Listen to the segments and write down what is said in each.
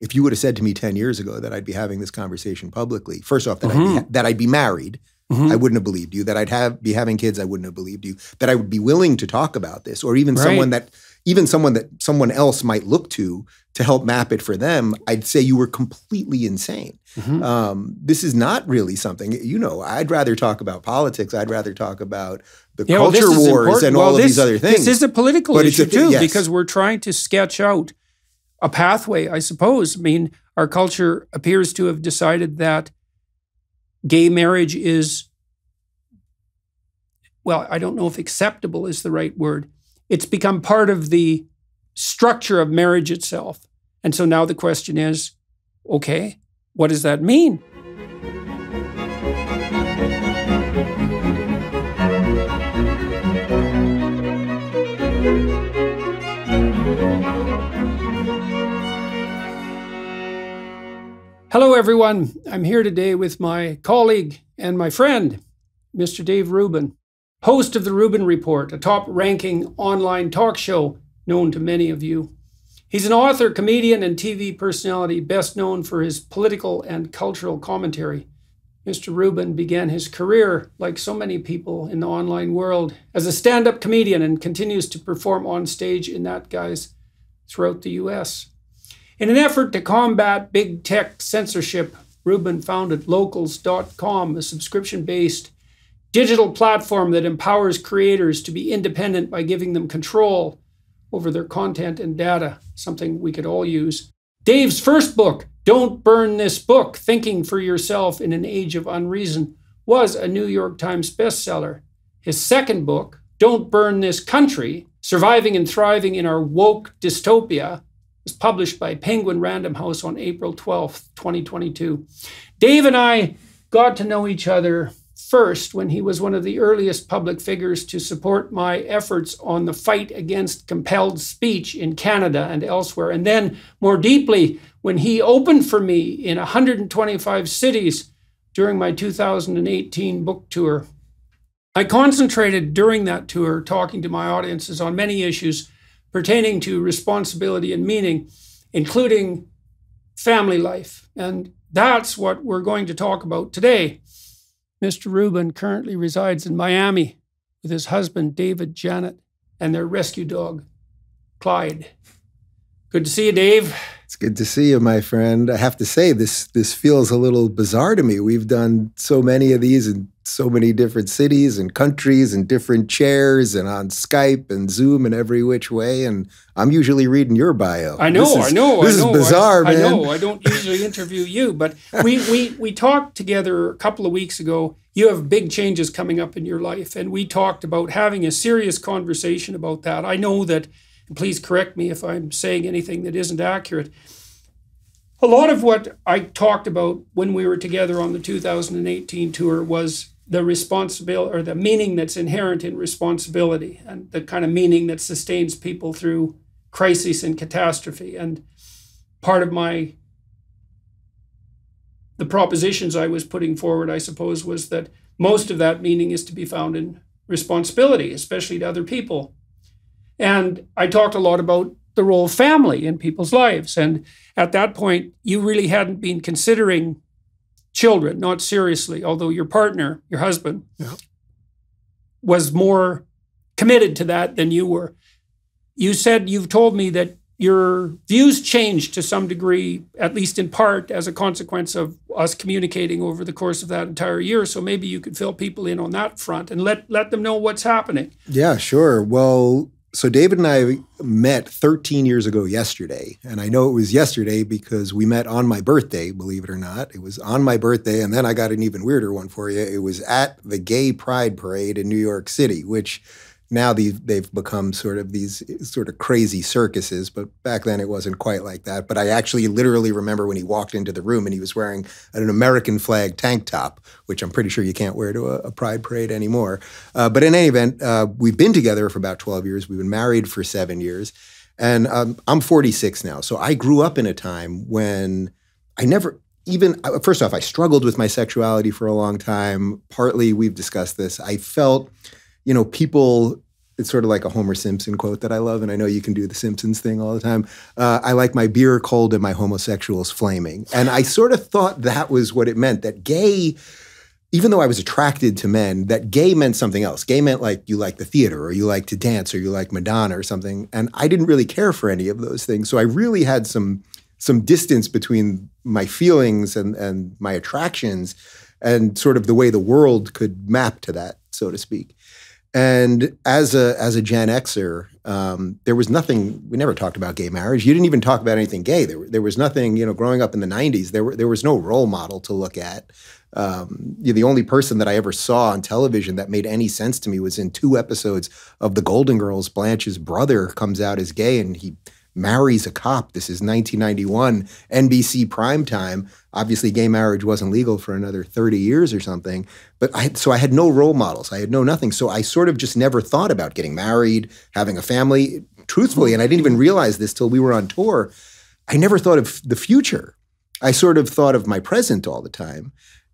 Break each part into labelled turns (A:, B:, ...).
A: if you would have said to me 10 years ago that I'd be having this conversation publicly, first off, that,
B: Mm-hmm.
A: I'd, be, that I'd be married, I wouldn't have believed you. That I'd have be having kids, I wouldn't have believed you. That I would be willing to talk about this, or even
B: Right.
A: someone that even someone that someone else might look to to help map it for them, I'd say you were completely insane.
B: Mm-hmm.
A: Um, this is not really something you know. I'd rather talk about politics. I'd rather talk about the
B: Yeah,
A: culture
B: is
A: wars
B: important.
A: and
B: Well,
A: all of
B: this-
A: these other things.
B: This is a political
A: But
B: issue
A: a
B: too,
A: yes.
B: because we're trying to sketch out a pathway, I suppose. I mean, our culture appears to have decided that gay marriage is, well, I don't know if acceptable is the right word. It's become part of the structure of marriage itself. And so now the question is okay, what does that mean? Hello, everyone. I'm here today with my colleague and my friend, Mr. Dave Rubin, host of the Rubin Report, a top ranking online talk show known to many of you. He's an author, comedian, and TV personality best known for his political and cultural commentary. Mr. Rubin began his career, like so many people in the online world, as a stand up comedian and continues to perform on stage in that guise throughout the US. In an effort to combat big tech censorship, Rubin founded locals.com, a subscription based digital platform that empowers creators to be independent by giving them control over their content and data, something we could all use. Dave's first book, Don't Burn This Book Thinking for Yourself in an Age of Unreason, was a New York Times bestseller. His second book, Don't Burn This Country Surviving and Thriving in Our Woke Dystopia, was published by Penguin Random House on April 12th, 2022. Dave and I got to know each other first when he was one of the earliest public figures to support my efforts on the fight against compelled speech in Canada and elsewhere. And then more deeply, when he opened for me in 125 cities during my 2018 book tour. I concentrated during that tour talking to my audiences on many issues pertaining to responsibility and meaning, including family life. And that's what we're going to talk about today. Mr. Rubin currently resides in Miami with his husband, David Janet, and their rescue dog, Clyde. Good to see you, Dave.
A: It's good to see you, my friend. I have to say this this feels a little bizarre to me. We've done so many of these so many different cities and countries and different chairs and on Skype and Zoom and every which way. And I'm usually reading your bio.
B: I know,
A: is-
B: I know,
A: This
B: I know.
A: is bizarre,
B: I,
A: man.
B: I know. I don't usually interview you, but we, we we talked together a couple of weeks ago. You have big changes coming up in your life, and we talked about having a serious conversation about that. I know that. and Please correct me if I'm saying anything that isn't accurate. A lot of what I talked about when we were together on the 2018 tour was the responsibility or the meaning that's inherent in responsibility and the kind of meaning that sustains people through crisis and catastrophe. And part of my the propositions I was putting forward, I suppose, was that most of that meaning is to be found in responsibility, especially to other people. And I talked a lot about the role of family in people's lives. And at that point, you really hadn't been considering children, not seriously, although your partner, your husband, was more committed to that than you were. You said you've told me that your views changed to some degree, at least in part, as a consequence of us communicating over the course of that entire year. So maybe you could fill people in on that front and let let them know what's happening.
A: Yeah, sure. Well, so David and I met 13 years ago yesterday. And I know it was yesterday because we met on my birthday, believe it or not. It was on my birthday. And then I got an even weirder one for you. It was at the Gay Pride Parade in New York City, which now they've, they've become sort of these sort of crazy circuses. But back then it wasn't quite like that. But I actually literally remember when he walked into the room and he was wearing an American flag tank top, which I'm pretty sure you can't wear to a, a Pride Parade anymore. Uh, but in any event, uh, we've been together for about 12 years. We've been married for seven years. And um, I'm 46 now. So I grew up in a time when I never even, uh, first off, I struggled with my sexuality for a long time. Partly, we've discussed this. I felt, you know, people it's sort of like a Homer Simpson quote that I love, and I know you can do the Simpsons thing all the time. Uh, I like my beer cold and my homosexuals flaming, and I sort of thought that was what it meant. That gay, even though I was attracted to men, that gay meant something else. Gay meant like you like the theater, or you like to dance, or you like Madonna, or something. And I didn't really care for any of those things, so I really had some some distance between my feelings and and my attractions, and sort of the way the world could map to that, so to speak. And as a as a Gen Xer, um, there was nothing. We never talked about gay marriage. You didn't even talk about anything gay. There, there was nothing. You know, growing up in the '90s, there were, there was no role model to look at. Um, the only person that I ever saw on television that made any sense to me was in two episodes of The Golden Girls. Blanche's brother comes out as gay, and he marries a cop. This is 1991, NBC primetime. Obviously, gay marriage wasn't legal for another 30 years or something. But I so I had no role models. I had no nothing. So I sort of just never thought about getting married, having a family. Truthfully, and I didn't even realize this till we were on tour. I never thought of the future. I sort of thought of my present all the time.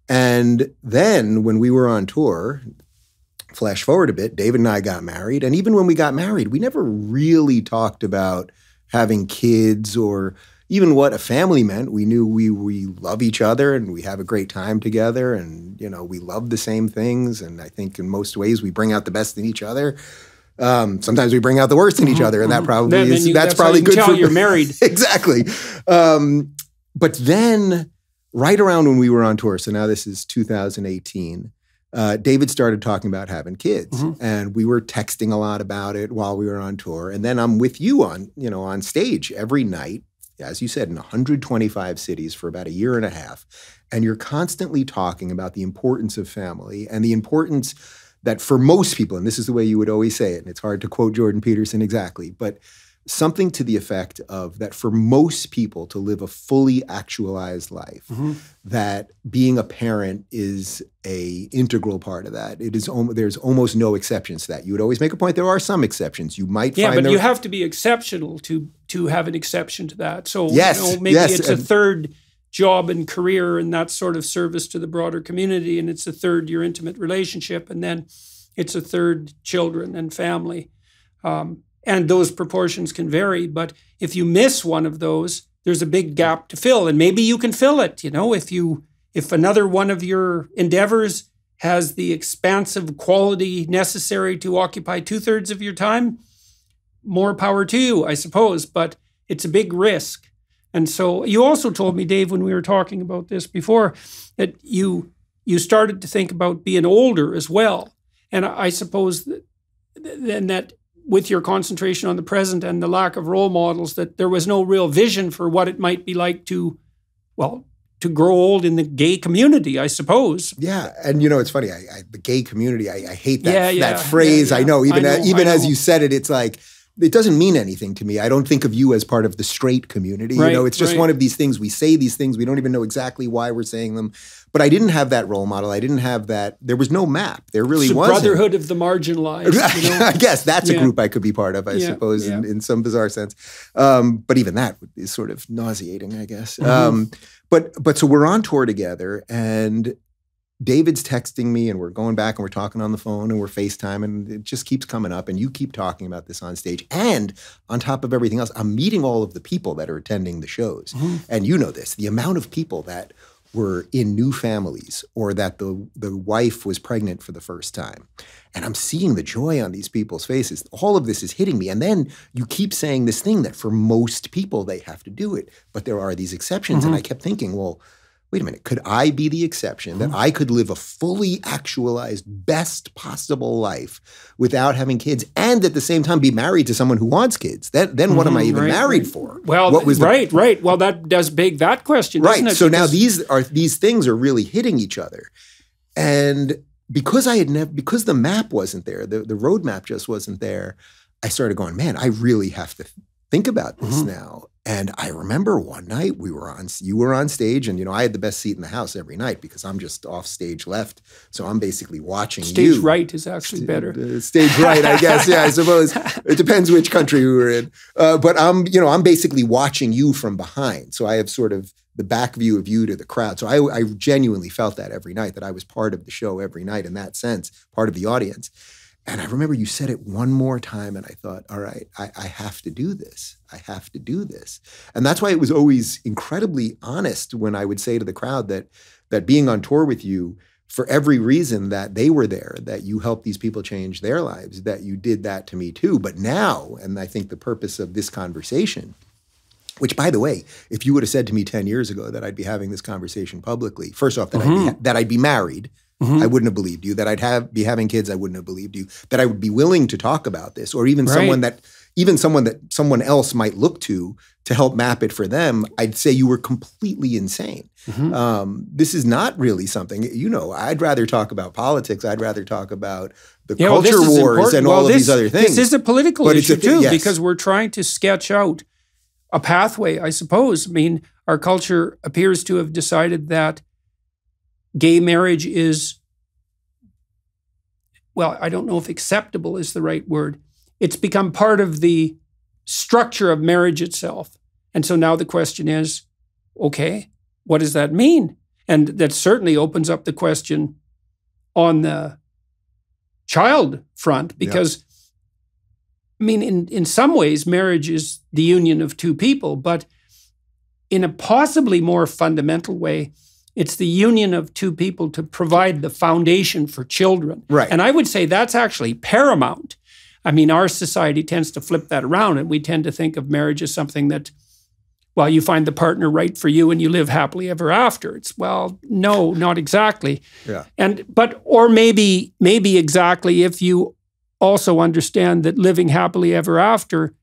A: And then when we were on tour, flash forward a bit, David and I got married. And even when we got married, we never really talked about having kids or even what a family meant. We knew we we love each other and we have a great time together, and you know we love the same things. And I think in most ways we bring out the best in each other. Um, sometimes we bring out the worst in each mm-hmm, other, and that mm-hmm. probably is
B: you,
A: that's,
B: that's
A: probably good
B: for
A: you're
B: married.
A: exactly. Um, but then, right around when we were on tour, so now this is 2018 uh, David started talking about having kids, mm-hmm. and we were texting a lot about it while we were on tour. And then I'm with you on, you know, on stage every night, as you said, in 125 cities for about a year and a half, and you're constantly talking about the importance of family and the importance that for most people, and this is the way you would always say it, and it's hard to quote Jordan Peterson exactly, but something to the effect of that for most people to live a fully actualized life mm-hmm. that being a parent is a integral part of that. It is there's almost no exceptions to that. You would always make a point there are some exceptions. You might
B: yeah but
A: there,
B: you have to be exceptional to to have an exception to that. So
A: yes,
B: you know, maybe
A: yes,
B: it's a third job and career and that sort of service to the broader community and it's a third your intimate relationship and then it's a third children and family. Um, and those proportions can vary. But if you miss one of those, there's a big gap to fill, and maybe you can fill it. You know, if you if another one of your endeavors has the expansive quality necessary to occupy two thirds of your time, more power to you, I suppose. But it's a big risk. And so you also told me, Dave, when we were talking about this before, that you you started to think about being older as well. And I suppose that then that with your concentration on the present and the lack of role models, that there was no real vision for what it might be like to, well, to grow old in the gay community, I suppose.
A: Yeah, and you know it's funny. I, I the gay community. I, I hate that
B: yeah, yeah,
A: that phrase.
B: Yeah,
A: I know even
B: I know,
A: even
B: I
A: as you said it, it's like it doesn't mean anything to me. I don't think of you as part of the straight community.
B: Right,
A: you know, it's just
B: right.
A: one of these things. We say these things. We don't even know exactly why we're saying them. But I didn't have that role model. I didn't have that. There was no map. There really wasn't.
B: brotherhood of the marginalized. You know?
A: I guess that's a group I could be part of. I
B: Yeah,
A: suppose in,
B: yeah.
A: in some bizarre sense. Um, but even that would- is sort of nauseating. I guess.
B: Mhm.
A: Um, but but so we're on tour together, and David's texting me, and we're going back and we're talking on the phone and we're FaceTime, and it just keeps coming up. And you keep talking about this on stage. And on top of everything else, I'm meeting all of the people that are attending the shows.
B: Mhm.
A: And you know this the amount of people that were in new families or that the, the wife was pregnant for the first time. And I'm seeing the joy on these people's faces. All of this is hitting me. And then you keep saying this thing that for most people, they have to do it. But there are these exceptions. And mm-hmm. I kept thinking, well, wait a minute, could I be the exception that I could live a fully actualized, best possible life without having kids and at the same time be married to someone who wants kids? Then, then what am I
B: Mhm,
A: even
B: right,
A: married
B: right.
A: for?
B: Well,
A: what was the
B: right, right. Well, that does beg that question, doesn't
A: right
B: it?
A: so now these are these things are really hitting each other and because i had never because the map wasn't there the, the roadmap just wasn't there i started going man i really have to think about this
B: Mhm.
A: now and i remember one night we were on you were on stage and you know i had the best seat in the house every night because i'm just off stage left so i'm basically watching
B: stage
A: you
B: right is actually better.
A: uh, stage right, I guess. Yeah, I suppose it depends which country we were in. Uh, but I'm, you know, I'm basically watching you from behind, so I have sort of the back view of you to the crowd. So I, I genuinely felt that every night that I was part of the show every night in that sense, part of the audience. And I remember you said it one more time, and I thought, all right, I, I, have to do this. I have to do this. And that's why it was always incredibly honest when I would say to the crowd that that being on tour with you, for every reason that they were there, that you helped these people change their lives, that you did that to me too. But now, and I think the purpose of this conversation, which by the way, if you would have said to me 10 years ago that I'd be having this conversation publicly, first off, that, mm-hmm. I'd, be, mm-hmm. that I'd be married, Mm-hmm. I wouldn't have believed you. That I'd have be having kids, I wouldn't have believed you. That I would be willing to talk about this, or even right. someone that even someone that someone else might look to to help map it for them. I'd say you were completely insane. Mm-hmm. Um, this is not really something you know. I'd rather talk about politics. I'd rather talk about the yeah, culture well, wars important. and well, all of these other things.
B: This is a political but issue a, too, yes. because we're trying to sketch out a pathway. I suppose. I mean, our culture appears to have decided that gay marriage is, well, I don't know if acceptable is the right word. It's become part of the structure of marriage itself. And so now the question is okay, what does that mean? And that certainly opens up the question on the child front because. I mean, in, in some ways, marriage is the union of two people, but in a possibly more fundamental way, it's the union of two people to provide the foundation for children.
A: Right.
B: And I would say that's actually paramount. I mean, our society tends to flip that around and we tend to think of marriage as something that, well, you find the partner right for you and you live happily ever after. It's well, no, not exactly.
A: Yeah.
B: And but or maybe maybe exactly if you also understand that living happily ever after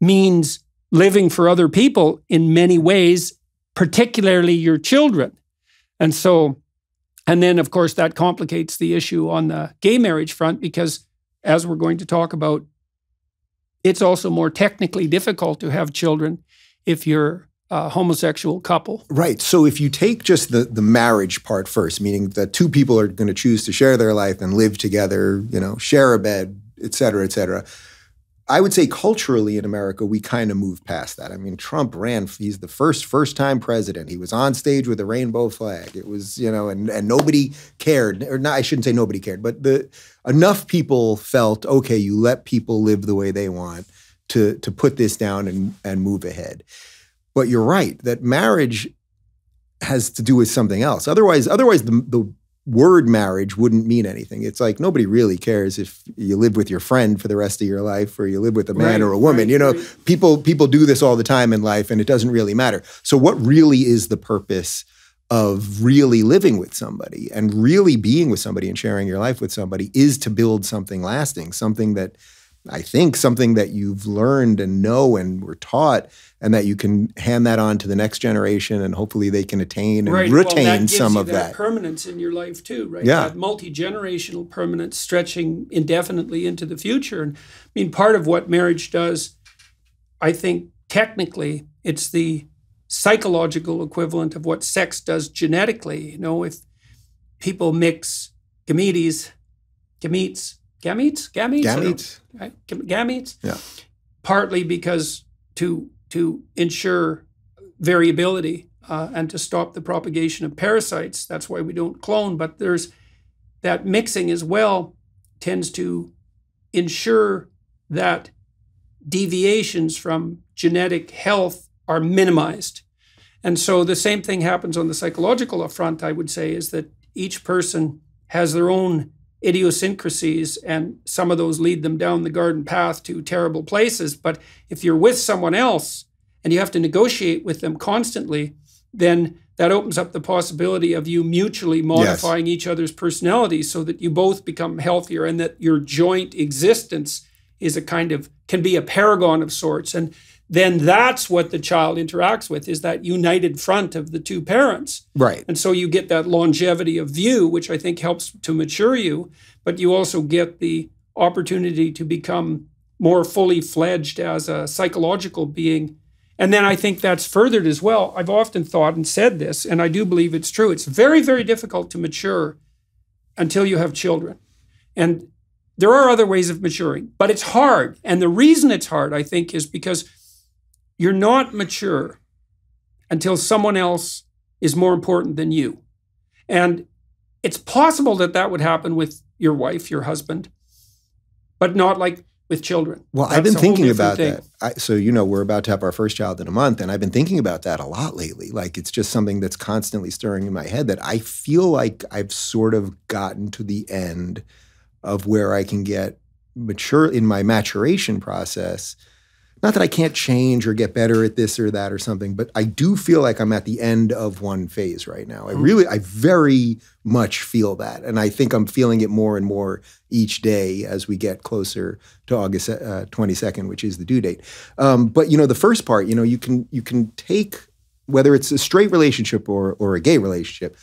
B: means living for other people in many ways, particularly your children. And so, and then of course, that complicates the issue on the gay marriage front because, as we're going to talk about, it's also more technically difficult to have children if you're a homosexual couple.
A: Right. So if you take just the the marriage part first, meaning that two people are going to choose to share their life and live together, you know, share a bed, et cetera, et cetera I would say culturally in America, we kind of moved past that. I mean, Trump ran, he's the first first time president. He was on stage with a rainbow flag. It was, you know, and, and nobody cared, or not, I shouldn't say nobody cared, but the enough people felt, okay, you let people live the way they want to, to put this down and, and move ahead. But you're right that marriage has to do with something else. Otherwise, otherwise the, the word marriage wouldn't mean anything. It's like nobody really cares if you live with your friend for the rest of your life or you live with a man right, or a woman. Right, you know, right. people people do this all the time in life and it doesn't really matter. So what really is the purpose of really living with somebody and really being with somebody and sharing your life with somebody is to build something lasting, something that I think something that you've learned and know and were taught, and that you can hand that on to the next generation, and hopefully they can attain and
B: right.
A: retain
B: well,
A: some of
B: that,
A: that,
B: permanence in your life too, right?
A: Yeah,
B: that multi generational permanence stretching indefinitely into the future. And I mean, part of what marriage does, I think, technically, it's the psychological equivalent of what sex does genetically. You know, if people mix gametes, gametes gametes, gametes,
A: gametes,
B: right? gametes.
A: Yeah.
B: Partly because to to ensure variability uh, and to stop the propagation of parasites. That's why we don't clone. But there's that mixing as well tends to ensure that deviations from genetic health are minimized. And so the same thing happens on the psychological front, I would say, is that each person has their own idiosyncrasies, and some of those lead them down the garden path to terrible places. But if you're with someone else and you have to negotiate with them constantly, then that opens up the possibility of you mutually modifying yes. each other's personalities so that you both become healthier and that your joint existence is a kind of can be a paragon of sorts and then that's what the child interacts with is that united front of the two parents.
A: Right.
B: And so you get that longevity of view, which I think helps to mature you, but you also get the opportunity to become more fully fledged as a psychological being. And then I think that's furthered as well. I've often thought and said this, and I do believe it's true. It's very, very difficult to mature until you have children. And there are other ways of maturing, but it's hard. And the reason it's hard, I think, is because you're not mature until someone else is more important than you. And it's possible that that would happen with your wife, your husband. but not like with children.
A: Well,
B: That's
A: I've been thinking about
B: thing.
A: that. I, so, you know, we're about to have our first child in a month, and I've been thinking about that a lot lately. Like, it's just something that's constantly stirring in my head that I feel like I've sort of gotten to the end of where I can get mature in my maturation process. Not that I can't change or get better at this or that or something, but I do feel like I'm at the end of one phase right now. I
B: Mhm.
A: really, I very much feel that. And I think I'm feeling it more and more each day as we get closer to August uh, 22nd, which is the due date. Um, but you know, the first part, you know, you can you can take whether it's a straight relationship or or a gay relationship,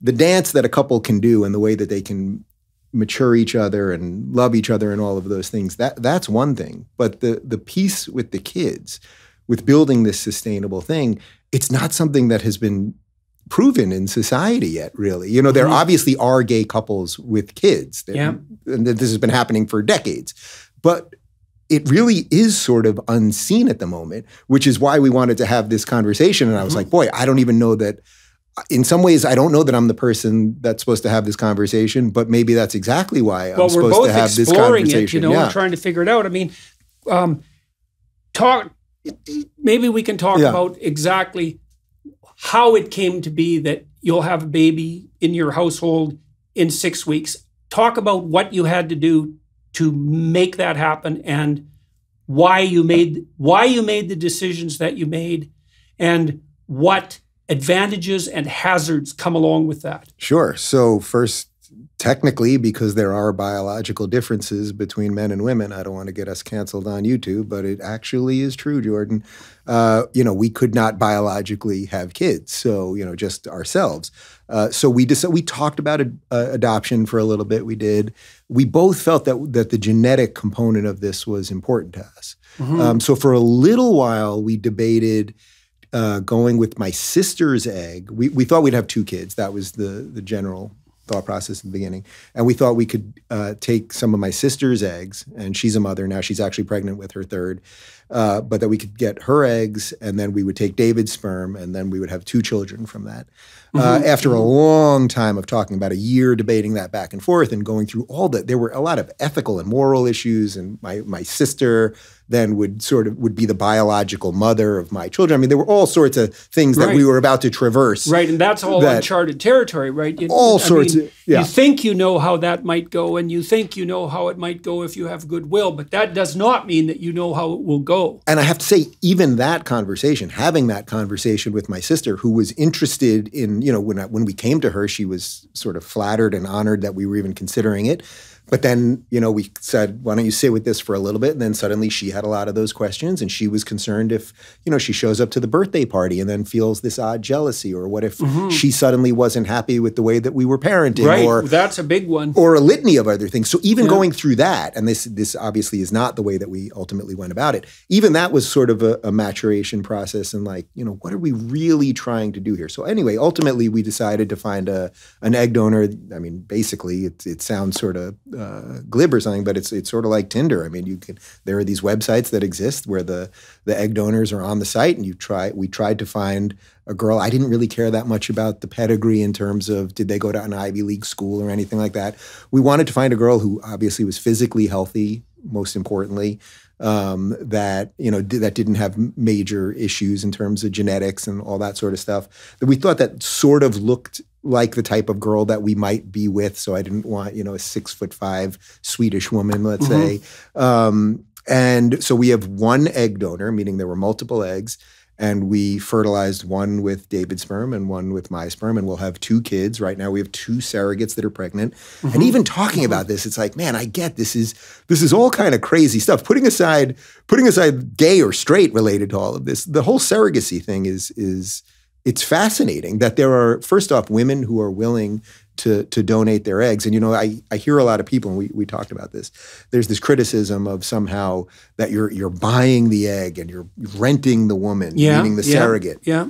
A: the dance that a couple can do and the way that they can mature each other and love each other and all of those things that that's one thing but the the piece with the kids with building this sustainable thing it's not something that has been proven in society yet really you know there
B: Mhm.
A: obviously are gay couples with kids that-
B: Yeah.
A: and this has been happening for decades but it really is sort of unseen at the moment which is why we wanted to have this conversation and i was
B: Mhm.
A: like boy i don't even know that in some ways, I don't know that I'm the person that's supposed to have this conversation, but maybe that's exactly why I'm
B: well,
A: supposed to have this conversation.
B: it, you know,
A: yeah.
B: and trying to figure it out. I mean, um, talk. Maybe we can talk
A: Yeah.
B: about exactly how it came to be that you'll have a baby in your household in six weeks. Talk about what you had to do to make that happen and why you made why you made the decisions that you made and what advantages and hazards come along with that.
A: Sure. So, first, technically, because there are biological differences between men and women, I don't want to get us canceled on YouTube, but it actually is true, Jordan. Uh, you know, we could not biologically have kids, so you know, just ourselves. Uh, so we decided we talked about ad- uh, adoption for a little bit. We did. We both felt that that the genetic component of this was important to us.
B: Mhm.
A: Um, so for a little while, we debated uh, going with my sister's egg. We, we thought we'd have two kids. That was the the general thought process in the beginning. And we thought we could uh, take some of my sister's eggs, and she's a mother now. She's actually pregnant with her third. Uh, but that we could get her eggs, and then we would take David's sperm, and then we would have two children from that. Uh,
B: Mhm.
A: after a long time of talking about a year debating that back and forth and going through all that, there were a lot of ethical and moral issues. And my my sister then would sort of would be the biological mother of my children. I mean, there were all sorts of things that we were about to traverse.
B: Right, and that's all
A: that-
B: uncharted territory, right? You-
A: All
B: I
A: sorts
B: mean,
A: of yeah.
B: You think you know how that might go, and you think you know how it might go if you have goodwill, but that does not mean that you know how it will go.
A: And I have to say, even that conversation, having that conversation with my sister, who was interested in, you know, when I, when we came to her, she was sort of flattered and honored that we were even considering it. But then, you know, we said, why don't you sit with this for a little bit? And then suddenly she had a lot of those questions, and she was concerned if, you know, she shows up to the birthday party and then feels this odd jealousy, or what if mm-hmm. she suddenly wasn't happy with the way that we were parenting,
B: Right,
A: or
B: that's a big one.
A: or a litany of other things. So even
B: Yeah.
A: going through that, and this this obviously is not the way that we ultimately went about it. Even that was sort of a, a maturation process, and like you know, what are we really trying to do here? So anyway, ultimately we decided to find a an egg donor. I mean, basically, it it sounds sort of uh, uh, glib or something, but it's it's sort of like Tinder. I mean, you can there are these websites that exist where the the egg donors are on the site, and you try. We tried to find a girl. I didn't really care that much about the pedigree in terms of did they go to an Ivy League school or anything like that. We wanted to find a girl who obviously was physically healthy, most importantly, um, that you know that didn't have major issues in terms of genetics and all that sort of stuff. That we thought that sort of looked like the type of girl that we might be with. So I didn't want you know a six foot five Swedish woman, let's
B: Mhm.
A: say. Um, and so we have one egg donor, meaning there were multiple eggs and we fertilized one with David's sperm and one with my sperm, and we'll have two kids. Right now, we have two surrogates that are pregnant. And even talking about this, it's like, man, I get this is this is all kind of crazy stuff. Putting aside putting aside gay or straight related to all of this, the whole surrogacy thing is is it's fascinating that there are first off women who are willing to to donate their eggs. And you know, I I hear a lot of people, and we we talked about this. There's this criticism of somehow that you're you're buying the egg and you're renting the woman,
B: Yeah,
A: meaning the
B: yeah,
A: surrogate.
B: Yeah,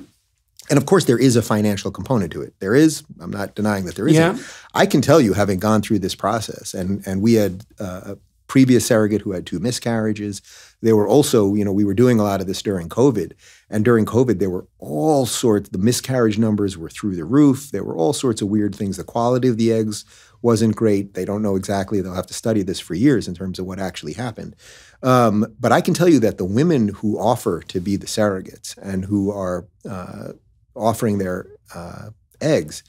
A: And of course, there is a financial component to it. There is. I'm not denying that there isn't.
B: Yeah.
A: I can tell you, having gone through this process, and and we had uh, a previous surrogate who had two miscarriages. they were also, you know, we were doing a lot of this during COVID. And during COVID, there were all sorts, the miscarriage numbers were through the roof. There were all sorts of weird things. The quality of the eggs wasn't great. They don't know exactly. They'll have to study this for years in terms of what actually happened. Um, but I can tell you that the women who offer to be the surrogates and who are uh, offering their uh, eggs,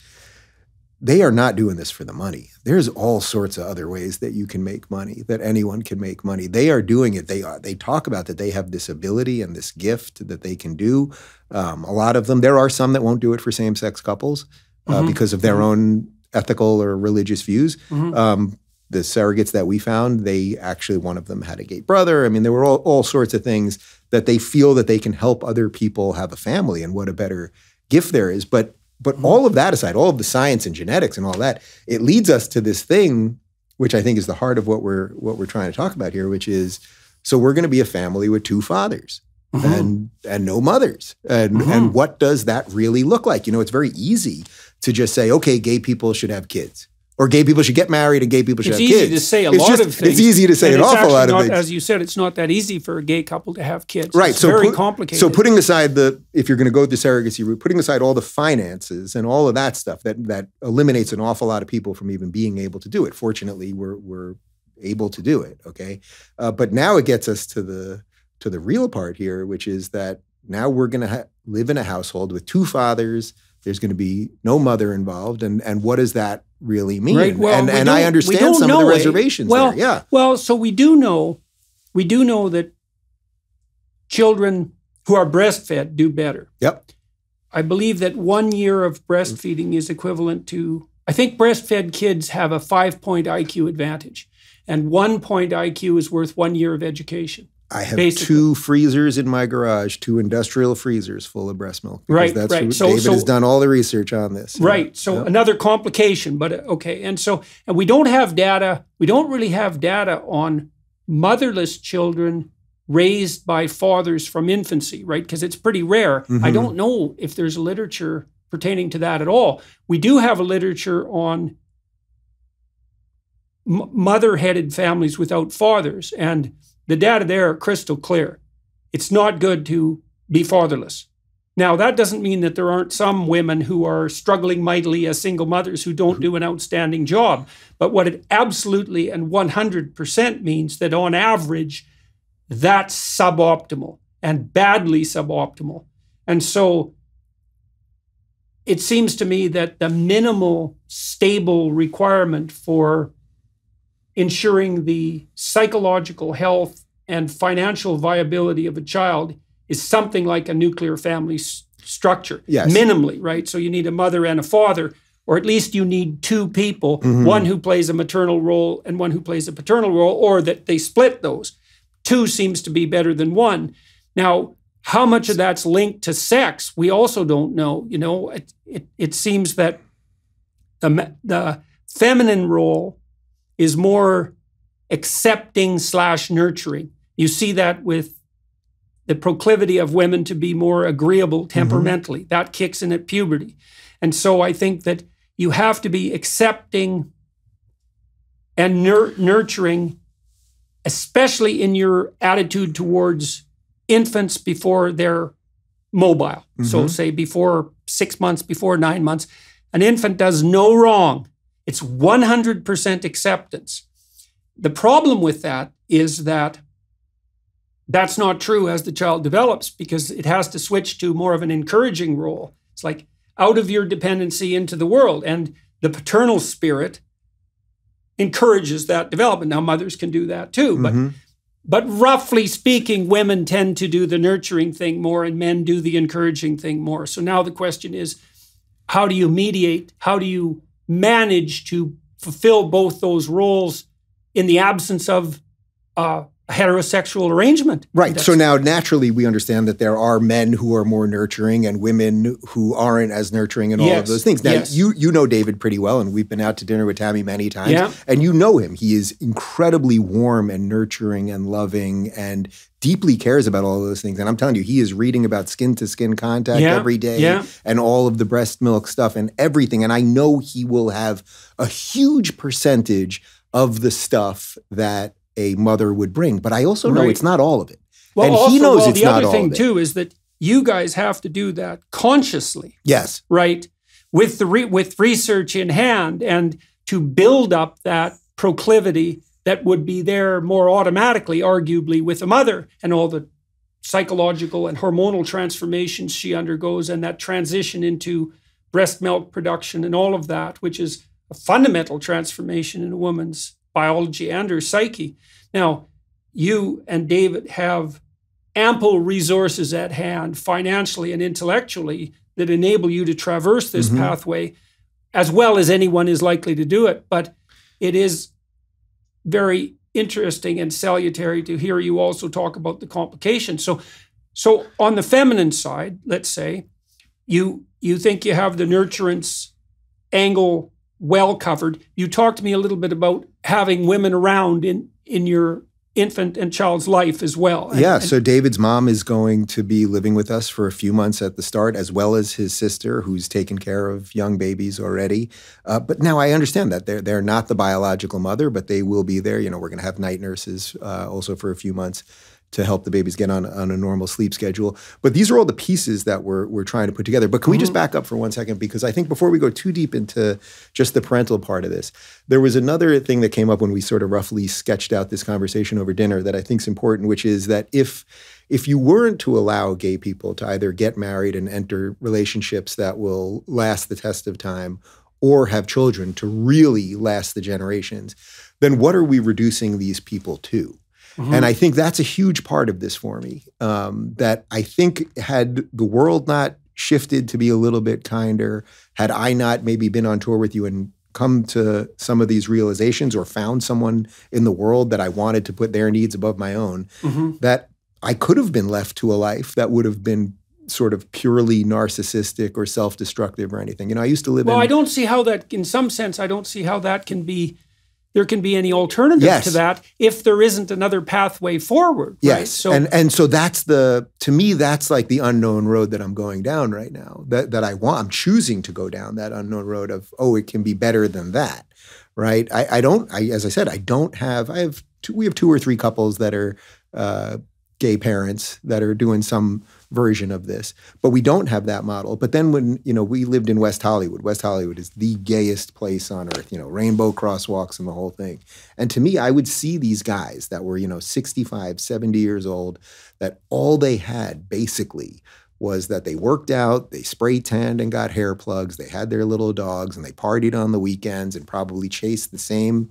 A: they are not doing this for the money. There's all sorts of other ways that you can make money, that anyone can make money. They are doing it. They are. They talk about that they have this ability and this gift that they can do. Um, a lot of them. There are some that won't do it for same-sex couples uh, mm-hmm. because of their mm-hmm. own ethical or religious views. Mm-hmm. Um, the surrogates that we found, they actually one of them had a gay brother. I mean, there were all, all sorts of things that they feel that they can help other people have a family, and what a better gift there is. But but all of that aside, all of the science and genetics and all that, it leads us to this thing, which I think is the heart of what we're what we're trying to talk about here, which is so we're going to be a family with two fathers. Mm-hmm. and and no mothers and mm-hmm. and what does that really look like you know it's very easy to just say okay gay people should have kids or gay people should get married and gay people should
B: it's
A: have kids.
B: It's easy to say a it's lot
A: just,
B: of things.
A: It's easy to say an awful lot of
B: not,
A: things.
B: As you said, it's not that easy for a gay couple to have kids.
A: Right.
B: It's
A: so
B: very
A: put,
B: complicated.
A: So putting aside the, if you're going to go the surrogacy route, putting aside all the finances and all of that stuff, that that eliminates an awful lot of people from even being able to do it. Fortunately, we're we're able to do it. Okay. Uh, but now it gets us to the to the real part here, which is that now we're going to ha- live in a household with two fathers. There's going to be no mother involved, and and what does that really mean?
B: Right. Well,
A: and
B: we
A: and I understand some of the reservations
B: well,
A: there. Yeah.
B: Well, so we do know, we do know that children who are breastfed do better.
A: Yep.
B: I believe that one year of breastfeeding is equivalent to. I think breastfed kids have a five point IQ advantage, and one point IQ is worth one year of education.
A: I have basically. two freezers in my garage, two industrial freezers full of breast milk.
B: Right,
A: that's
B: right.
A: So, David so, has done all the research on this.
B: Right. So yeah. another complication, but uh, okay. And so, and we don't have data. We don't really have data on motherless children raised by fathers from infancy, right? Because it's pretty rare. Mm-hmm. I don't know if there's literature pertaining to that at all. We do have a literature on m- mother-headed families without fathers, and the data there are crystal clear. It's not good to be fatherless. Now, that doesn't mean that there aren't some women who are struggling mightily as single mothers who don't do an outstanding job. But what it absolutely and 100% means that on average, that's suboptimal and badly suboptimal. And so it seems to me that the minimal stable requirement for ensuring the psychological health and financial viability of a child is something like a nuclear family s- structure.
A: Yes.
B: Minimally, right? So you need a mother and a father, or at least you need two people, mm-hmm. one who plays a maternal role and one who plays a paternal role, or that they split those. Two seems to be better than one. Now, how much of that's linked to sex, we also don't know. You know, it, it, it seems that the, the feminine role is more accepting slash nurturing. You see that with the proclivity of women to be more agreeable mm-hmm. temperamentally. Mm-hmm. That kicks in at puberty. And so I think that you have to be accepting and nur- nurturing, especially in your attitude towards infants before they're mobile. Mm-hmm. So, say before six months, before nine months, an infant does no wrong. It's 100% acceptance. The problem with that is that that's not true as the child develops because it has to switch to more of an encouraging role. It's like out of your dependency into the world. And the paternal spirit encourages that development. Now, mothers can do that too, mm-hmm. but but roughly speaking, women tend to do the nurturing thing more and men do the encouraging thing more. So now the question is how do you mediate? How do you manage to fulfill both those roles in the absence of uh, a heterosexual arrangement.
A: Right. So now naturally we understand that there are men who are more nurturing and women who aren't as nurturing and all
B: yes.
A: of those things. Now
B: yes.
A: you you know David pretty well and we've been out to dinner with Tammy many times
B: yeah.
A: and you know him. He is incredibly warm and nurturing and loving and deeply cares about all those things. And I'm telling you, he is reading about skin to skin contact
B: yeah.
A: every day
B: yeah.
A: and all of the breast milk stuff and everything. And I know he will have a huge percentage of the stuff that a mother would bring. But I also know
B: right.
A: it's not all of it.
B: Well,
A: and
B: also,
A: he knows
B: well,
A: it's
B: the
A: not
B: other
A: all
B: thing
A: of it.
B: too is that you guys have to do that consciously,
A: Yes.
B: right? With the re- with research in hand, and to build up that proclivity that would be there more automatically, arguably, with a mother and all the psychological and hormonal transformations she undergoes, and that transition into breast milk production and all of that, which is a fundamental transformation in a woman's biology and her psyche. Now, you and David have ample resources at hand, financially and intellectually, that enable you to traverse this
A: Mhm.
B: pathway as well as anyone is likely to do it. But it is very interesting and salutary to hear you also talk about the complications. So, so on the feminine side, let's say, you you think you have the nurturance angle well covered. You talked to me a little bit about having women around in in your infant and child's life as well. And-
A: Yeah, so David's mom is going to be living with us for a few months at the start, as well as his sister, who's taken care of young babies already. Uh, but now I understand that they're they're not the biological mother, but they will be there. You know, we're going to have night nurses uh, also for a few months to help the babies get on, on a normal sleep schedule. But these are all the pieces that we're we're trying to put together. But can we just mm-hmm. back up for one second because I think before we go too deep into just the parental part of this, there was another thing that came up when we sort of roughly sketched out this conversation over dinner that I think is important, which is that if if you weren't to allow gay people to either get married and enter relationships that will last the test of time or have children to really last the generations, then what are we reducing these people to?
B: Mhm.
A: And I think that's a huge part of this for me. Um, that I think had the world not shifted to be a little bit kinder, had I not maybe been on tour with you and come to some of these realizations or found someone in the world that I wanted to put their needs above my own,
B: Mhm.
A: that I could have been left to a life that would have been sort of purely narcissistic or self-destructive or anything. You know, I used to live
B: Well,
A: in
B: I don't see how that, in some sense, I don't see how that can be. There can be any alternative
A: Yes.
B: to that if there isn't another pathway forward. Right?
A: Yes.
B: So
A: and and so that's the to me that's like the unknown road that I'm going down right now. That that I want I'm choosing to go down that unknown road of oh it can be better than that. Right? I I don't I as I said I don't have I have two, we have two or three couples that are uh gay parents that are doing some version of this but we don't have that model. But then when you know we lived in west hollywood west hollywood is the gayest place on earth you know rainbow crosswalks and the whole thing. And to me, I would see these guys that were, you know, 65, 70 years old, that all they had basically was that they worked out, they spray tanned and got hair plugs, they had their little dogs, and they partied on the weekends and probably chased the same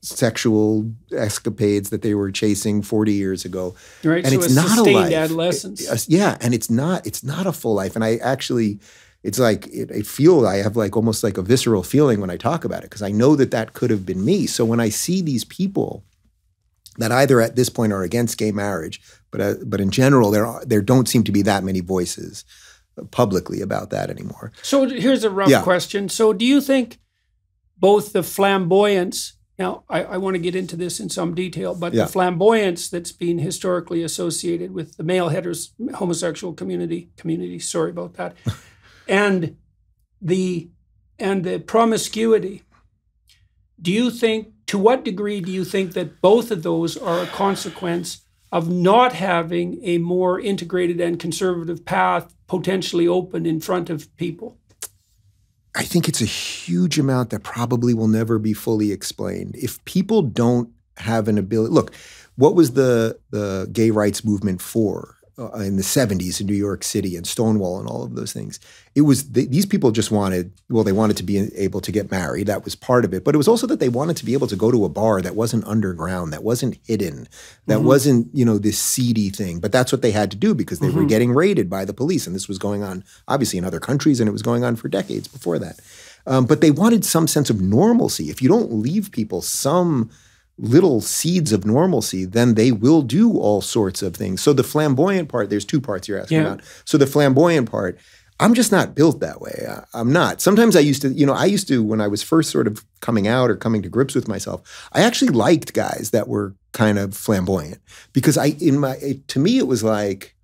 A: sexual escapades that they were chasing 40 years ago.
B: right,
A: and
B: so
A: it's
B: a
A: not a life.
B: adolescence.
A: Yes, yeah, and it's not it's not a full life. And I actually, it's like it, I feel I have like almost like a visceral feeling when I talk about it because I know that that could have been me. So when I see these people that either at this point are against gay marriage, but uh, but in general there are, there don't seem to be that many voices publicly about that anymore.
B: So here's a rough
A: Yeah.
B: question. So do you think both the flamboyance, now I, I want to get into this in some detail, but
A: Yeah.
B: the flamboyance that's been historically associated with the male heteros homosexual community community, sorry about that, and the and the promiscuity, do you think to what degree do you think that both of those are a consequence of not having a more integrated and conservative path potentially open in front of people?
A: I think it's a huge amount that probably will never be fully explained. If people don't have an ability, look, what was the the gay rights movement for uh, in the '70s in New York City and Stonewall and all of those things? It was th- these people just wanted, well, they wanted to be able to get married. That was part of it, but it was also that they wanted to be able to go to a bar that wasn't underground, that wasn't hidden, that wasn't you know this seedy thing. But that's what they had to do because they were getting raided by the police, and this was going on obviously in other countries, and it was going on for decades before that. Um, but they wanted some sense of normalcy. If you don't leave people some little seeds of normalcy, then they will do all sorts of things. So the flamboyant part, there's two parts you're asking
B: Yeah.
A: about. So the flamboyant part, I'm just not built that way. I, I'm not. Sometimes I used to, you know, I used to when I was first sort of coming out or coming to grips with myself, I actually liked guys that were kind of flamboyant because I, in my, it, to me, it was like,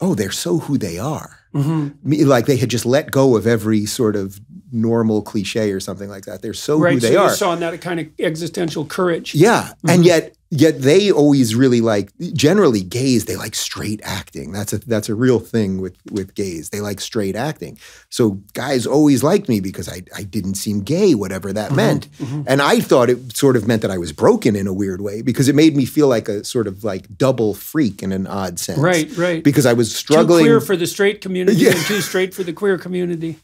A: oh, they're so who they are. Mm-hmm. Me, like they had just let go of every sort of normal cliche or something like that. They're so who
B: Right.
A: they
B: so
A: are.
B: you saw in that a kind of existential courage.
A: Yeah, and mm-hmm. yet Yet they always really like generally gays. They like straight acting. That's a that's a real thing with with gays. They like straight acting. So guys always liked me because I I didn't seem gay, whatever that
B: Mm-hmm.
A: meant. And I thought it sort of meant that I was broken in a weird way because it made me feel like a sort of like double freak in an odd sense.
B: Right, right.
A: Because I was struggling too
B: queer for the straight community
A: Yeah.
B: and too straight for the queer community.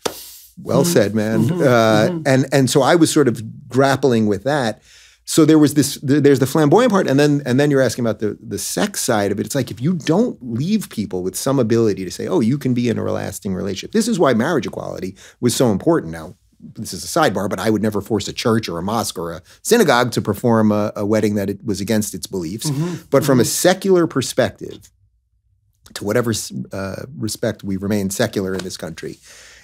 A: Well
B: Mm-hmm.
A: said, man. Uh, And and so I was sort of grappling with that. So there was this. there- There's the flamboyant part, and then and then you're asking about the the sex side of it. It's like if you don't leave people with some ability to say, oh, you can be in a lasting relationship. This is why marriage equality was so important. Now, this is a sidebar, but I would never force a church or a mosque or a synagogue to perform a, a wedding that it was against its beliefs. But from a secular perspective, to whatever uh, respect we remain secular in this country,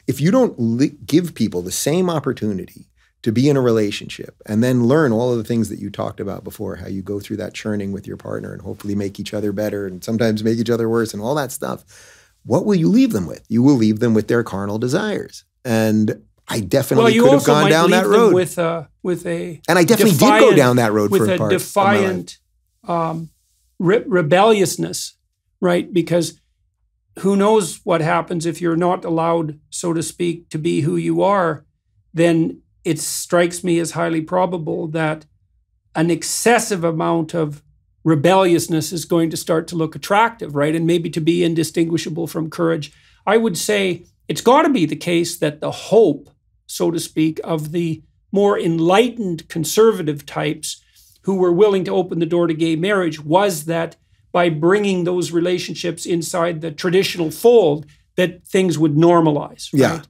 A: if you don't li- give people the same opportunity to be in a relationship and then learn all of the things that you talked about before, how you go through that churning with your partner and hopefully make each other better and sometimes make each other worse and all that stuff, what will you leave them with? You will leave them with their carnal desires. And I definitely
B: Well,
A: could have gone down that road.
B: with a with a
A: and I definitely did go down that road
B: with
A: for
B: a
A: my
B: defiant um, re- rebelliousness, right? Because who knows what happens if you're not allowed, so to speak, to be who you are? Then it strikes me as highly probable that an excessive amount of rebelliousness is going to start to look attractive, right? And maybe to be indistinguishable from courage. I would say it's got to be the case that the hope, so to speak, of the more enlightened conservative types who were willing to open the door to gay marriage was that by bringing those relationships inside the traditional fold, that things would normalize, right?
A: Yeah.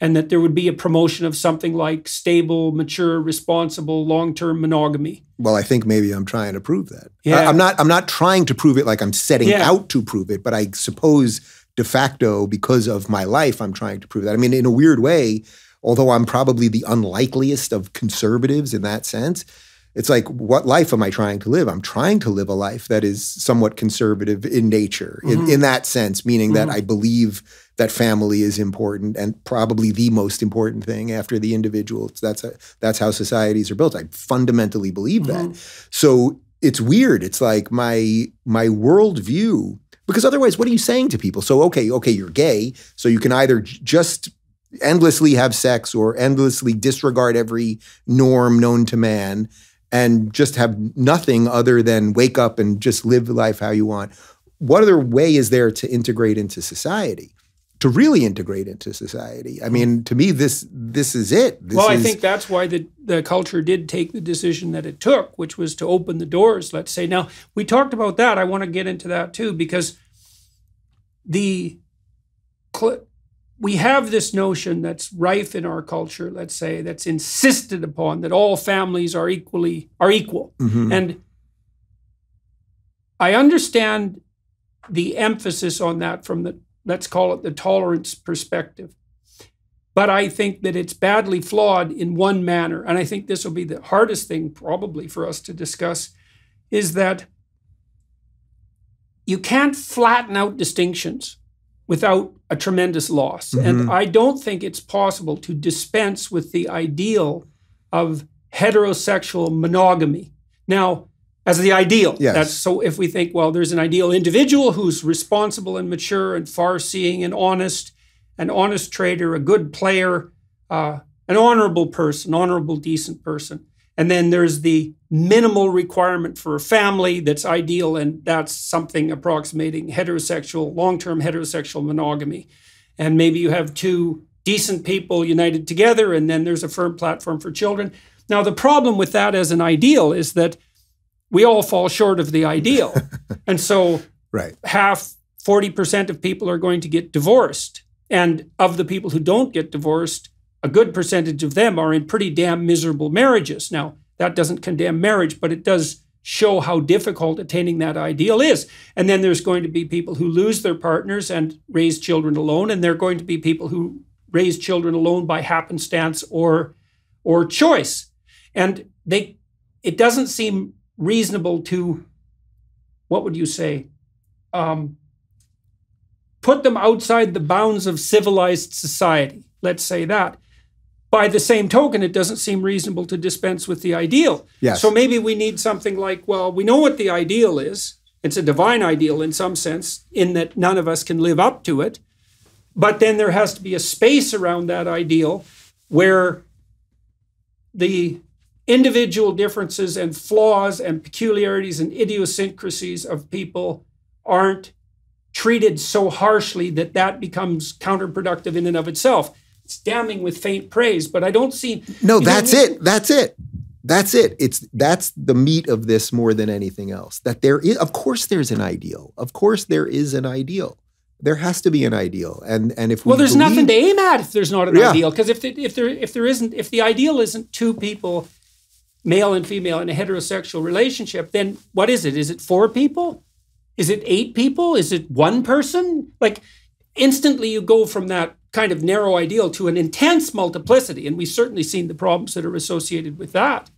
B: And that there would be a promotion of something like stable, mature, responsible, long-term monogamy.
A: Well, I think maybe I'm trying to prove that.
B: Yeah.
A: I, am not. I'm not trying to prove it like I'm setting
B: Yeah.
A: out to prove it, but I suppose de facto, because of my life, I'm trying to prove that. I mean, in a weird way, although I'm probably the unlikeliest of conservatives in that sense, it's like, what life am I trying to live? I'm trying to live a life that is somewhat conservative in nature,
B: Mm-hmm.
A: in, in that sense, meaning that I believe that family is important and probably the most important thing after the individual. That's a, that's how societies are built. I fundamentally believe
B: Mm-hmm.
A: that. So it's weird. It's like my my worldview, because otherwise, what are you saying to people? So okay, okay, you're gay, so you can either just endlessly have sex or endlessly disregard every norm known to man and just have nothing other than wake up and just live life how you want. What other way is there to integrate into society? To really integrate into society. I mean, to me, this this is it. This
B: well, I
A: is-
B: think that's why the, the culture did take the decision that it took, which was to open the doors, let's say. Now, we talked about that. I want to get into that too, because the cl- we have this notion that's rife in our culture, let's say, that's insisted upon that all families are equally are equal.
A: Mhm.
B: And I understand the emphasis on that from the, let's call it the tolerance perspective. But I think that it's badly flawed in one manner. And I think this will be the hardest thing probably for us to discuss is that you can't flatten out distinctions without a tremendous loss. And mm-hmm. I don't think it's possible to dispense with the ideal of heterosexual monogamy. Now, as the ideal.
A: Yes.
B: That's so if we think, well, there's an ideal individual who's responsible and mature and far seeing and honest, an honest trader, a good player, uh, an honorable person, honorable, decent person. And then there's the minimal requirement for a family that's ideal, and that's something approximating heterosexual, long term heterosexual monogamy. And maybe you have two decent people united together, and then there's a firm platform for children. Now, the problem with that as an ideal is that we all fall short of the ideal. and so
A: right.
B: half, 40% of people are going to get divorced. And of the people who don't get divorced, a good percentage of them are in pretty damn miserable marriages. Now, that doesn't condemn marriage, but it does show how difficult attaining that ideal is. And then there's going to be people who lose their partners and raise children alone, and there are going to be people who raise children alone by happenstance or or choice. And they it doesn't seem reasonable to what would you say? Um, put them outside the bounds of civilized society. Let's say that. by the same token, it doesn't seem reasonable to dispense with the ideal.
A: Yes.
B: So maybe we need something like, well, we know what the ideal is. It's a divine ideal in some sense, in that none of us can live up to it. But then there has to be a space around that ideal where the individual differences and flaws and peculiarities and idiosyncrasies of people aren't treated so harshly that that becomes counterproductive in and of itself. It's damning with faint praise, but I don't see.
A: No, that's know, it. That's it. That's it. It's that's the meat of this more than anything else. That there is, of course, there's an ideal. Of course, there is an ideal. There has to be an ideal, and and if we
B: well, there's
A: believe,
B: nothing to aim at if there's not an yeah. ideal. Because if the, if there if there isn't if the ideal isn't two people, male and female, in a heterosexual relationship, then what is it? Is it four people? Is it eight people? Is it one person? Like instantly, you go from that kind of narrow ideal to an intense multiplicity. And we've certainly seen the problems that are associated with that.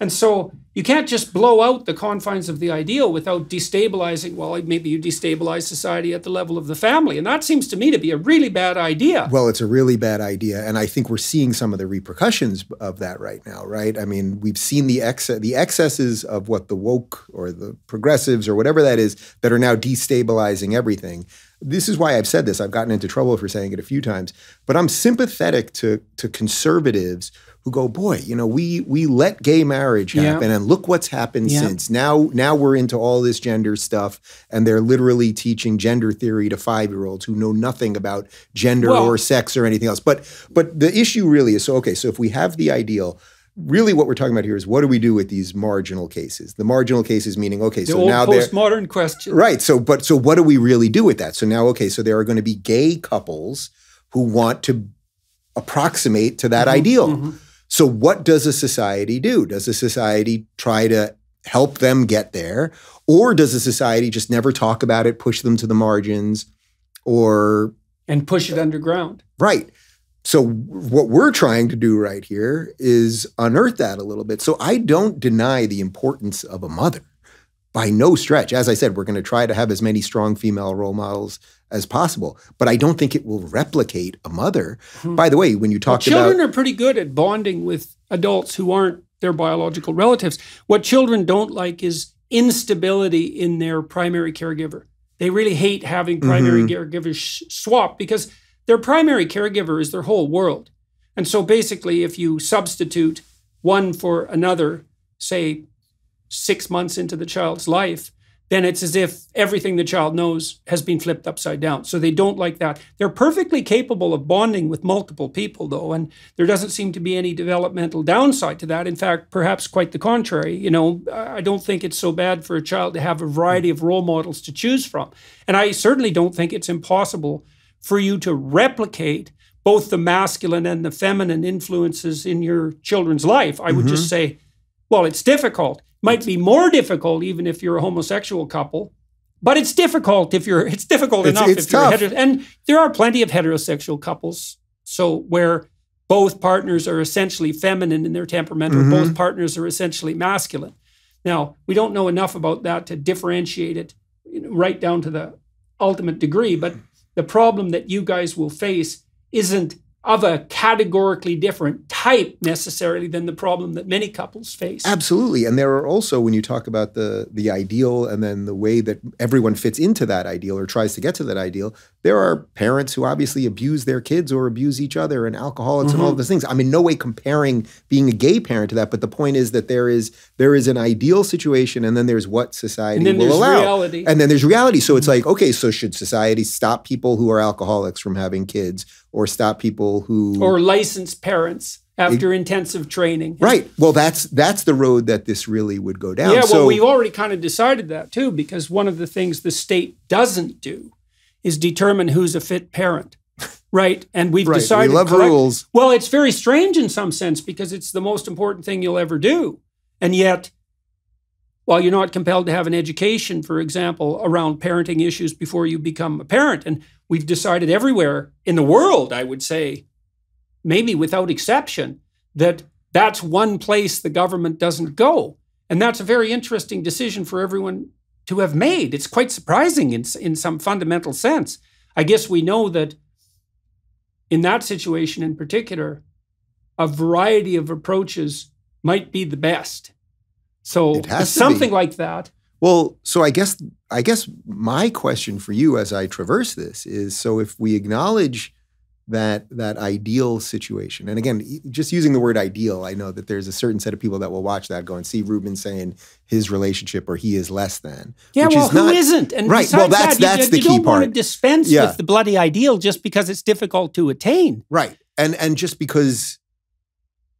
B: And so you can't just blow out the confines of the ideal without destabilizing. Well, maybe you destabilize society at the level of the family. And that seems to me to be a really bad idea.
A: Well, it's a really bad idea. And I think we're seeing some of the repercussions of that right now, right? I mean, we've seen the, ex- the excesses of what the woke or the progressives or whatever that is that are now destabilizing everything this is why I've said this. I've gotten into trouble for saying it a few times, but I'm sympathetic to to conservatives who go, boy, you know, we we let gay marriage happen, yeah. and look what's happened yeah. since. Now now we're into all this gender stuff, and they're literally teaching gender theory to five year olds who know nothing about gender well, or sex or anything else. But but the issue really is so okay. So if we have the ideal really what we're talking about here is what do we do with these marginal cases the marginal cases meaning okay
B: the
A: so
B: old
A: now
B: postmodern question
A: right so but so what do we really do with that so now okay so there are going to be gay couples who want to approximate to that mm-hmm, ideal mm-hmm. So what does a society do? Does a society try to help them get there? Or does a society just never talk about it push them to the margins or
B: and push it underground.
A: Right. So what we're trying to do right here is unearth that a little bit. So I don't deny the importance of a mother by no stretch. As I said, we're going to try to have as many strong female role models as possible, but I don't think it will replicate a mother. Hmm. By the way, when you talk
B: well, children
A: about
B: are pretty good at bonding with adults who aren't their biological relatives. What children don't like is instability in their primary caregiver. They really hate having primary mm-hmm. caregivers swap because their primary caregiver is their whole world. And so basically, if you substitute one for another, say six months into the child's life, then it's as if everything the child knows has been flipped upside down. So they don't like that. They're perfectly capable of bonding with multiple people, though, and there doesn't seem to be any developmental downside to that. In fact, perhaps quite the contrary. You know, I don't think it's so bad for a child to have a variety of role models to choose from. And I certainly don't think it's impossible for you to replicate both the masculine and the feminine influences in your children's life. I would mm-hmm. just say, well, it's difficult. Might be more difficult even if you're a homosexual couple, but it's difficult if you're. It's difficult
A: it's,
B: enough
A: it's
B: if
A: tough.
B: you're hetero. And there are plenty of heterosexual couples, so where both partners are essentially feminine in their temperament, mm-hmm. or both partners are essentially masculine. Now, we don't know enough about that to differentiate it you know, right down to the ultimate degree, but the problem that you guys will face isn't of a categorically different type necessarily than the problem that many couples face.
A: Absolutely. And there are also when you talk about the the ideal and then the way that everyone fits into that ideal or tries to get to that ideal, there are parents who obviously abuse their kids or abuse each other and alcoholics mm-hmm. and all of those things. I'm in no way comparing being a gay parent to that, but the point is that there is there is an ideal situation and then there's what society will allow.
B: Reality.
A: And then there's reality. So it's mm-hmm. like, okay, so should society stop people who are alcoholics from having kids? Or stop people who
B: or license parents after it, intensive training.
A: Right. Well, that's that's the road that this really would go down.
B: Yeah. So, well, we've already kind of decided that too, because one of the things the state doesn't do is determine who's a fit parent. Right. And we've
A: right.
B: decided.
A: We love collect- rules.
B: Well, it's very strange in some sense because it's the most important thing you'll ever do. And yet, while you're not compelled to have an education, for example, around parenting issues before you become a parent. And we've decided everywhere in the world, I would say, maybe without exception, that that's one place the government doesn't go. And that's a very interesting decision for everyone to have made. It's quite surprising in, in some fundamental sense. I guess we know that in that situation in particular, a variety of approaches might be the best. So
A: It has
B: it's
A: to
B: something like that.
A: Well, so I guess I guess my question for you as I traverse this is so if we acknowledge that that ideal situation, and again, just using the word ideal, I know that there's a certain set of people that will watch that go and see Rubin saying his relationship or he is less than.
B: Yeah,
A: which
B: well,
A: is
B: who
A: not,
B: isn't? And
A: Right, well, that's-
B: that, you-
A: that's
B: you,
A: the
B: you
A: key
B: don't want to dispense
A: Yeah.
B: with the bloody ideal just because it's difficult to attain.
A: Right. And and just because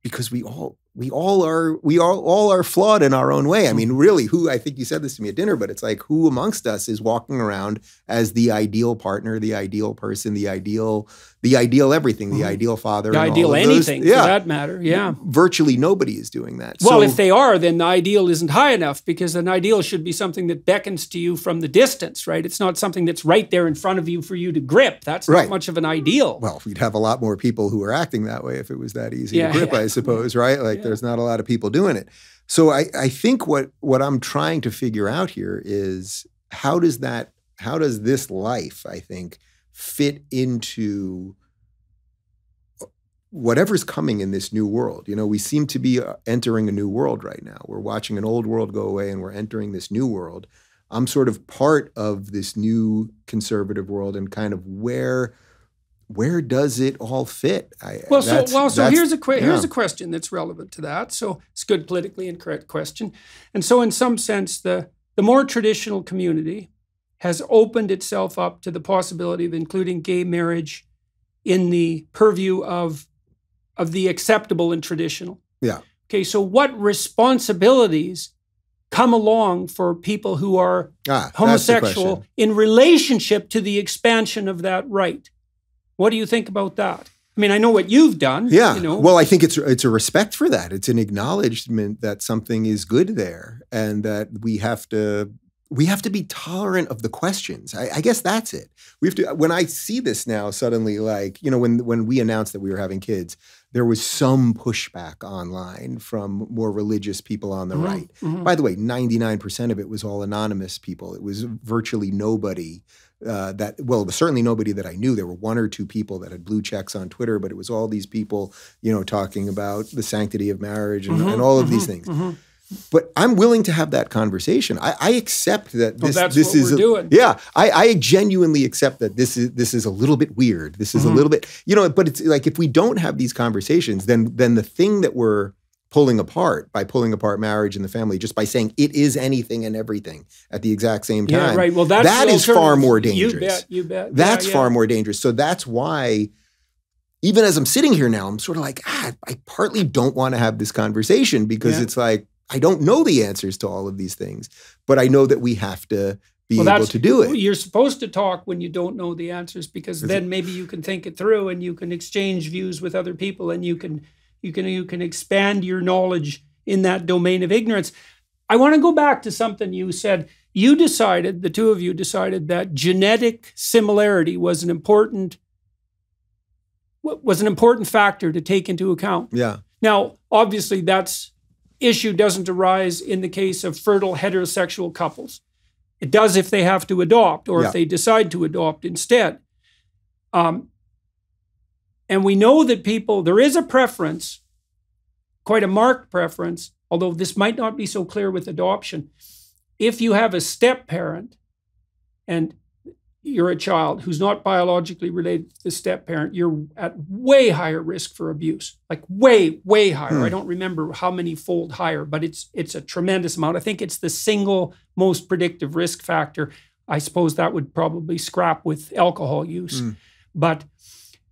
A: because we all we all are we all all are flawed in our own way. I mean, really, who I think you said this to me at dinner, but it's like who amongst us is walking around as the ideal partner, the ideal person, the ideal the ideal everything, the
B: Mhm.
A: ideal father,
B: The
A: and all
B: ideal
A: of those-
B: anything
A: yeah.
B: for that matter. Yeah.
A: Virtually nobody is doing that.
B: Well,
A: So-
B: if they are, then the ideal isn't high enough because an ideal should be something that beckons to you from the distance, right? It's not something that's right there in front of you for you to grip. That's
A: Right.
B: not much of an ideal.
A: well, we'd have a lot more people who are acting that way if it was that easy
B: Yeah,
A: to grip. I suppose, right? Like
B: Yeah.
A: there's not a lot of people doing it. So I, I think what what I'm trying to figure out here is how does that how does this life, I think, fit into whatever's coming in this new world. You know, we seem to be uh, entering a new world right now. We're watching an old world go away and we're entering this new world. I'm sort of part of this new conservative world and kind of where where does it all fit? I,
B: Well, so well, so here's a que- here's a question that's relevant to that. So it's a good politically incorrect question, and so in some sense, the the more traditional community has opened itself up to the possibility of including gay marriage in the purview of of the acceptable and traditional.
A: Yeah.
B: Okay, so what responsibilities come along for people who are
A: Ah,
B: homosexual in relationship to the expansion of that right. What do you think about that? I mean, I know what you've done.
A: Yeah.
B: You know,
A: Well, I think it's it's a respect for that. It's an acknowledgement that something is good there, and that we have to we have to be tolerant of the questions. I, I guess that's it. We have to. When I see this now, suddenly, like you know, when when we announced that we were having kids, there was some pushback online from more religious people on the
B: Mhm,
A: right.
B: mhm.
A: By the way, 99% of it was all anonymous people. It was virtually nobody uh, that, well, it was certainly nobody that I knew. There were one or two people that had blue checks on Twitter, but it was all these people, you know, talking about the sanctity of marriage and,
B: Mhm,
A: and all of these
B: mhm,
A: things.
B: mhm.
A: But I'm willing to have that conversation. I, I accept that
B: Well,
A: this,
B: that's
A: this is a-. Yeah, I, I genuinely accept that this is this is a little bit weird. This is a little bit, you know. But it's like if we don't have these conversations, then then the thing that we're pulling apart by pulling apart marriage and the family just by saying it is anything and everything at the exact same time.
B: Yeah, right. Well, that's
A: that is far more
B: You
A: dangerous.
B: bet. You bet.
A: That's
B: Yeah, yeah.
A: far more dangerous. So that's why, even as I'm sitting here now, I'm sort of like, ah, I partly don't want to have this conversation because
B: Yeah.
A: it's like I don't know the answers to all of these things, but I know that we have to be
B: Well,
A: able
B: that's-
A: to do it.
B: You're supposed to talk when you don't know the answers because then maybe you can think it through and you can exchange views with other people and you can you can you can expand your knowledge in that domain of ignorance. I want to go back to something you said. You decided, the two of you decided that genetic similarity was an important was an important factor to take into account.
A: Yeah.
B: Now, obviously, that's issue doesn't arise in the case of fertile heterosexual couples. It does if they have to adopt or
A: Yeah.
B: if they decide to adopt instead. Um, and we know that people, there is a preference, quite a marked preference, although this might not be so clear with adoption. If you have a step parent and you're a child who's not biologically related to the step parent, you're at way higher risk for abuse. Like way, way higher.
A: Hmm.
B: I don't remember how many fold higher, but it's it's a tremendous amount. I think it's the single most predictive risk factor. I suppose that would probably scrap with alcohol use.
A: Hmm.
B: But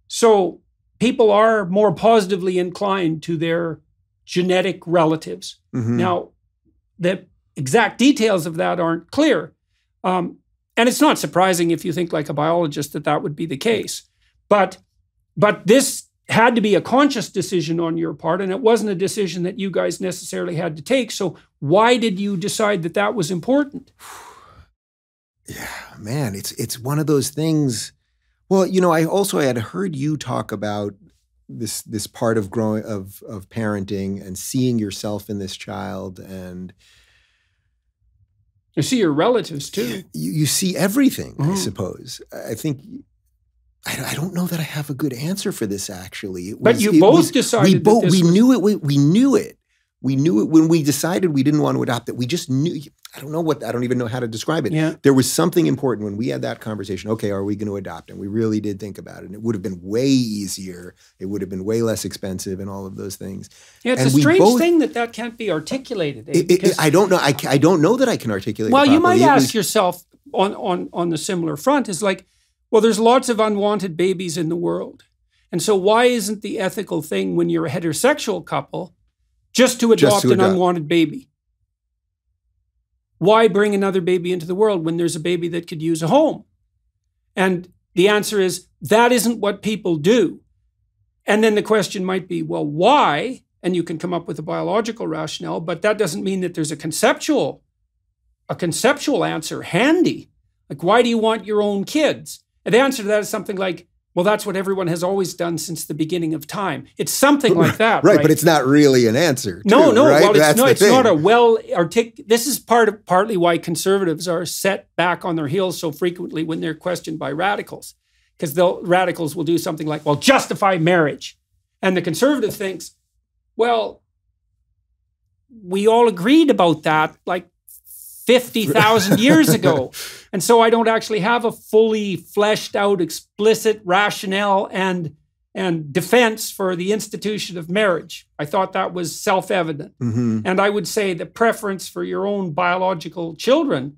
B: so people are more positively inclined to their genetic relatives.
A: Mhm.
B: Now, the exact details of that aren't clear. Um, and it's not surprising if you think like a biologist that that would be the case. But, but this had to be a conscious decision on your part, and it wasn't a decision that you guys necessarily had to take. So, why did you decide that that was important?
A: Yeah, man, it's it's one of those things. Well, you know, I also I had heard you talk about this this part of growing of of parenting and seeing yourself in this child and
B: You see your relatives too.
A: you, you see everything, I
B: Mhm.
A: suppose. I think I, I don't know that I have a good answer for this. Actually, It
B: But you both
A: was-
B: decided
A: We both we
B: was-
A: knew it. We, we knew it. We knew it when we decided we didn't want to adopt it. We just knew. I don't know what. I don't even know how to describe it.
B: Yeah.
A: There was something important when we had that conversation. Okay, are we going to adopt? And we really did think about it. And it would have been way easier. It would have been way less expensive, and all of those things.
B: Yeah, it's
A: And
B: a strange
A: both-
B: thing that that can't be articulated. eh?
A: It- it- I don't know. I, I don't know that I can articulate. it
B: well, you might ask
A: was-
B: yourself on on on the similar front is like, well, there's lots of unwanted babies in the world, and so why isn't the ethical thing when you're a heterosexual couple just to
A: Just
B: adopt
A: to
B: an
A: adopt.
B: unwanted baby? Why bring another baby into the world when there's a baby that could use a home? And the answer is that isn't what people do. And then the question might be, well, why? And you can come up with a biological rationale, but that doesn't mean that there's a conceptual a conceptual answer handy. Like, why do you want your own kids? And the answer to that is something like, well, that's what everyone has always done since the beginning of time. It's something like that,
A: right,
B: right?
A: but it's not really an answer.
B: no,
A: too,
B: no.
A: right?
B: Well, it's
A: the
B: It's not a well artic. This is part of partly why conservatives are set back on their heels so frequently when they're questioned by radicals, because the radicals will do something like, "Well, justify marriage," and the conservative thinks, "Well, we all agreed about that like 50,000 years ago. And so I don't actually have a fully fleshed out explicit rationale and and defense for the institution of marriage. I thought that was self-evident.
A: Mhm.
B: And I would say the preference for your own biological children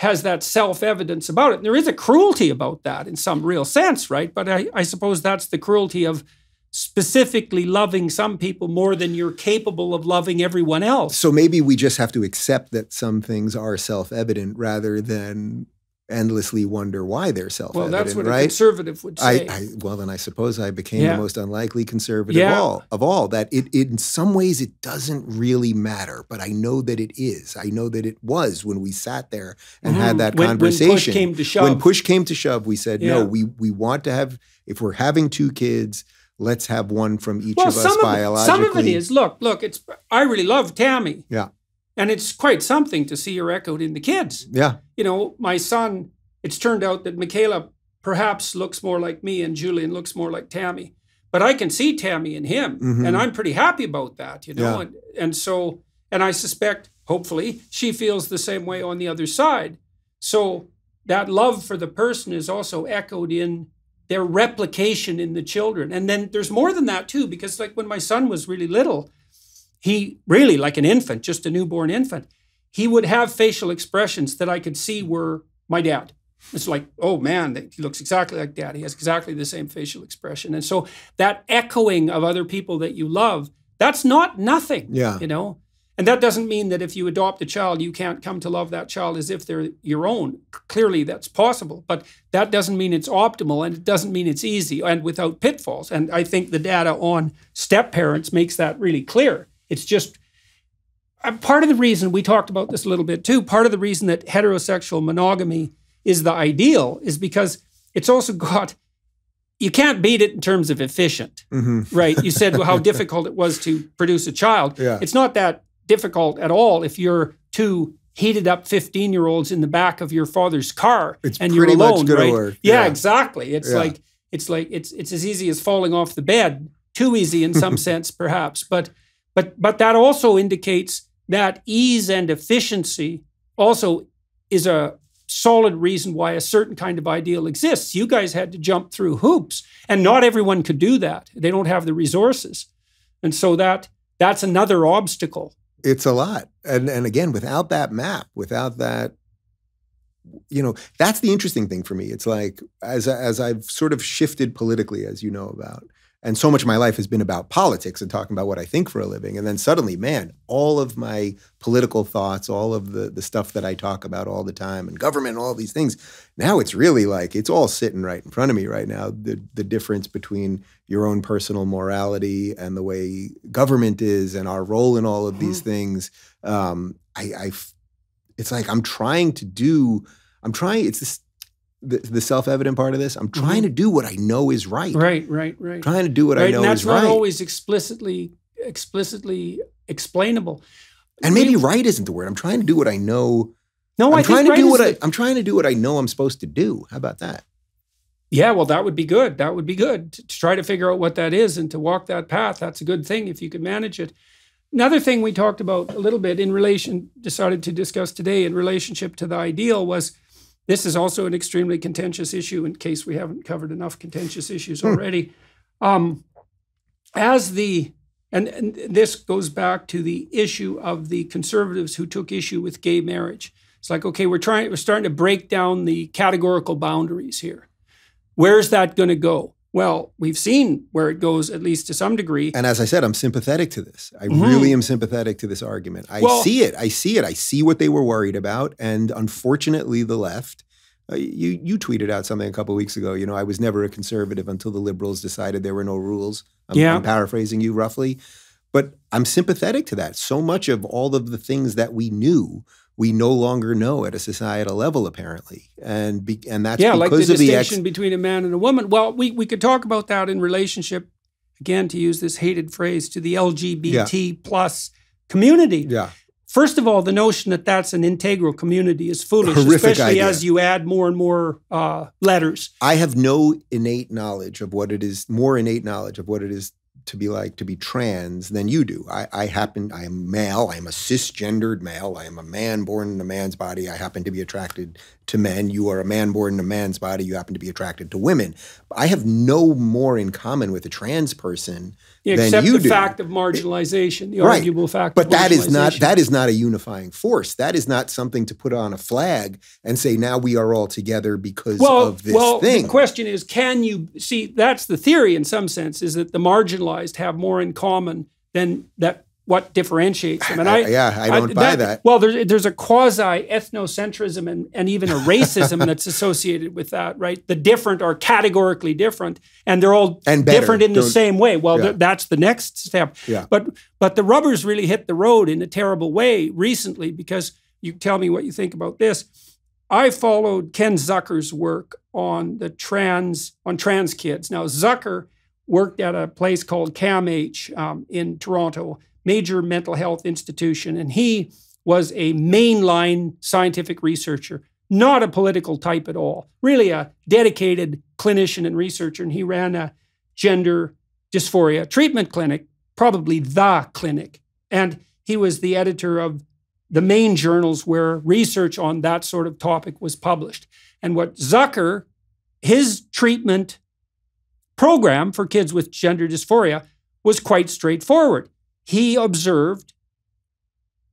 B: has that self-evidence about it. And there is a cruelty about that in some real sense, right? But I, I suppose that's the cruelty of specifically loving some people more than you're capable of loving everyone else.
A: So maybe we just have to accept that some things are self-evident rather than endlessly wonder why they're self-evident.
B: Well, that's what a
A: right?
B: conservative would
A: I,
B: say.
A: I well then I suppose I became
B: Yeah.
A: the most unlikely conservative
B: Yeah.
A: of all of all that it, it in some ways it doesn't really matter but I know that it is I know that it was when we sat there and
B: Mhm.
A: had that
B: When- when push
A: conversation
B: came to shove.
A: when push came to shove we said
B: Yeah.
A: no we we want to have if we're having two kids let's have one from each
B: well,
A: of us
B: some of,
A: biologically
B: some of it is look, look. It's I really love Tammy,
A: yeah
B: and it's quite something to see her echoed in the kids.
A: yeah
B: You know, my son. It's turned out that Mikhaila perhaps looks more like me, and Julian looks more like Tammy. But I can see Tammy in him,
A: Mhm.
B: and I'm pretty happy about that. You know,
A: Yeah.
B: and, and so, and I suspect, hopefully, she feels the same way on the other side. So that love for the person is also echoed in their replication in the children. And then there's more than that too, because like when my son was really little, he really like an infant, just a newborn infant, he would have facial expressions that I could see were my dad. It's like, oh man, he looks exactly like dad. He has exactly the same facial expression. And so that echoing of other people that you love, that's not nothing.
A: Yeah.
B: You know? And that doesn't mean that if you adopt a child, you can't come to love that child as if they're your own. Clearly, that's possible, but that doesn't mean it's optimal and it doesn't mean it's easy and without pitfalls. And I think the data on step parents makes that really clear. It's just uh, part of the reason we talked about this a little bit too. Part of the reason that heterosexual monogamy is the ideal is because it's also got you can't beat it in terms of efficient,
A: hmm
B: right? You said how difficult it was to produce a child.
A: Yeah.
B: It's not that difficult at all if you're two heated up 15 year olds in the back of your father's car
A: It's
B: and you're alone, right? Yeah,
A: Yeah.
B: exactly. It's
A: Yeah.
B: like it's like it's it's as easy as falling off the bed. Too easy in some sense, perhaps. But but but that also indicates that ease and efficiency also is a solid reason why a certain kind of ideal exists. You guys had to jump through hoops, and not everyone could do that. They don't have the resources, and so that that's another obstacle.
A: It's a lot and and again without that map without that you know that's the interesting thing for me. It's like as as i've sort of shifted politically as you know about and so much of my life has been about politics and talking about what i think for a living. And then suddenly man all of my political thoughts all of the the stuff that i talk about all the time and government and all these things now it's really like it's all sitting right in front of me right now. The the difference between your own personal morality and the way government is and our role in all of these things um I, I it's like i'm trying to do i'm trying it's this the, the self-evident part of this i'm trying mm-hmm. to do what i know is right,
B: Right, right, right.
A: trying to do what i know is right,
B: and that's
A: is
B: not
A: right
B: always explicitly explicitly explainable.
A: and maybe
B: We-
A: right isn't the word i'm trying to do what i know
B: No,
A: i'm
B: I
A: trying to
B: right
A: do what i
B: the-
A: i'm trying to do what i know i'm supposed to do how about that
B: Yeah, well, that would be good. That would be good to try to figure out what that is and to walk that path. That's a good thing if you could manage it. Another thing we talked about a little bit in relation, decided to discuss today in relationship to the ideal was this is also an extremely contentious issue in case we haven't covered enough contentious issues
A: Hmm.
B: already. Um, as the and, and this goes back to the issue of the conservatives who took issue with gay marriage. It's like, okay, we're trying, we're starting to break down the categorical boundaries here. Where's that going to go? Well, we've seen where it goes, at least to some degree.
A: And as I said, I'm sympathetic to this. I
B: Mhm.
A: really am sympathetic to this argument. I
B: Well-
A: see it. I see it. I see what they were worried about. And unfortunately, the left. Uh, you you tweeted out something a couple weeks ago. You know, I was never a conservative until the liberals decided there were no rules. I'm,
B: Yeah.
A: I'm paraphrasing you roughly, but I'm sympathetic to that. So much of all of the things that we knew, we no longer know at a societal level, apparently, and be, and that's
B: yeah, like the
A: because of the ex-
B: distinction between a man and a woman. Well, we, we could talk about that in relationship, again, to use this hated phrase, to the LGBT plus community.
A: yeah.
B: First of all, the notion that that's an integral community is foolish,
A: Horrific
B: especially
A: idea.
B: as you add more and more uh, letters.
A: I have no innate knowledge of what it is, more innate knowledge of what it is to be like to be trans than you do. I, I happen, I am male, I am a cisgendered male, I am a man born in a man's body. I happen to be attracted to men. You are a man born in a man's body, you happen to be attracted to women. I have no more in common with a trans person
B: except
A: you
B: the
A: do.
B: fact of marginalization, the
A: Right.
B: arguable fact
A: But
B: of
A: that is not that is not a unifying force. That is not something to put on a flag and say now we are all together because
B: well,
A: of this
B: well,
A: thing.
B: the question is, can you see? That's the theory in some sense, is that the marginalized have more in common than that. What differentiates them? And I,
A: yeah, I don't buy that.
B: Well, there's there's a quasi ethnocentrism and, and even a racism that's associated with that, right? The different are categorically different, and they're all
A: And better.
B: different in the
A: Don't-
B: same way. Well,
A: Yeah.
B: th- that's the next step.
A: Yeah.
B: But but the rubbers really hit the road in a terrible way recently because you tell me what you think about this. I followed Ken Zucker's work on the trans on trans kids. Now Zucker worked at a place called CAMH um, in Toronto, major mental health institution, and he was a mainline scientific researcher, not a political type at all. Really a dedicated clinician and researcher, and he ran a gender dysphoria treatment clinic, probably the clinic, and he was the editor of the main journals where research on that sort of topic was published. And what Zucker, his treatment program for kids with gender dysphoria was quite straightforward. He observed,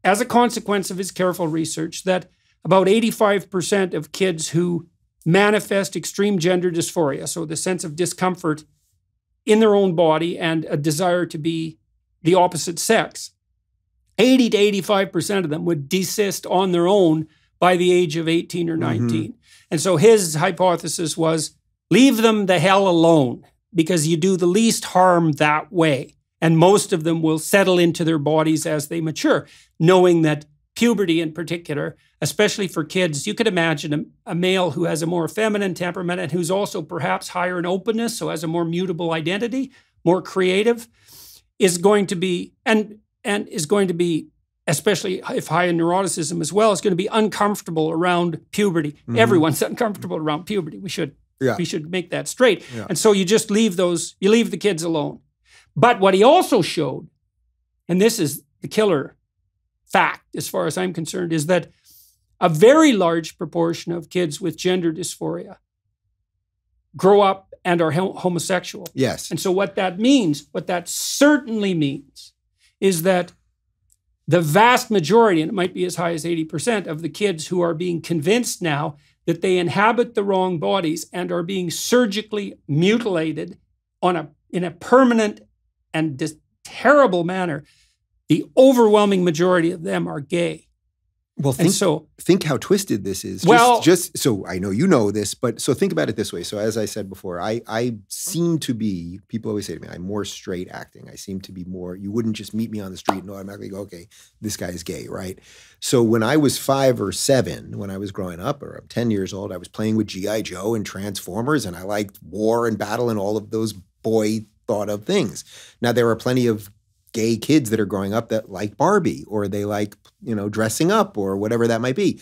B: as a consequence of his careful research, that about 85% of kids who manifest extreme gender dysphoria, so the sense of discomfort in their own body and a desire to be the opposite sex, 80 to 85% of them would desist on their own by the age of 18 or mm-hmm. 19. And so his hypothesis was leave them the hell alone because you do the least harm that way. And most of them will settle into their bodies as they mature, knowing that puberty in particular, especially for kids, you could imagine a, a male who has a more feminine temperament and who's also perhaps higher in openness, so has a more mutable identity, more creative, is going to be and and is going to be especially if high in neuroticism as well is going to be uncomfortable around puberty
A: Mhm.
B: everyone's uncomfortable around puberty we should
A: Yeah.
B: we should make that straight
A: Yeah.
B: and so you just leave those you leave the kids alone but what he also showed and this is the killer fact as far as i'm concerned is that a very large proportion of kids with gender dysphoria grow up and are homosexual
A: Yes.
B: and so, what that means, what that certainly means, is that the vast majority, and it might be as high as 80% of the kids who are being convinced now that they inhabit the wrong bodies and are being surgically mutilated on a, in a permanent and this terrible manner, the overwhelming majority of them are gay.
A: Well,
B: And
A: think
B: so,
A: think how twisted this is. Just,
B: Well-
A: just so I know you know this, but so think about it this way. So as I said before, I I seem to be. People always say to me, I'm more straight acting. I seem to be more. You wouldn't just meet me on the street and automatically go, okay, this guy is gay, right? So when I was five or seven, when I was growing up, or I'm ten years old, I was playing with GI Joe and Transformers, and I liked war and battle and all of those boy thought of things. Now there are plenty of gay kids that are growing up that like Barbie or they like, you know, dressing up or whatever that might be.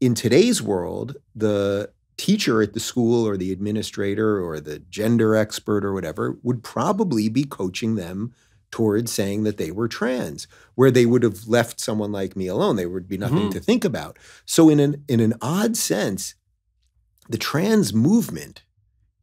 A: In today's world, the teacher at the school or the administrator or the gender expert or whatever would probably be coaching them towards saying that they were trans, where they would have left someone like me alone. There would be nothing mm-hmm. to think about. So, in an in an odd sense, the trans movement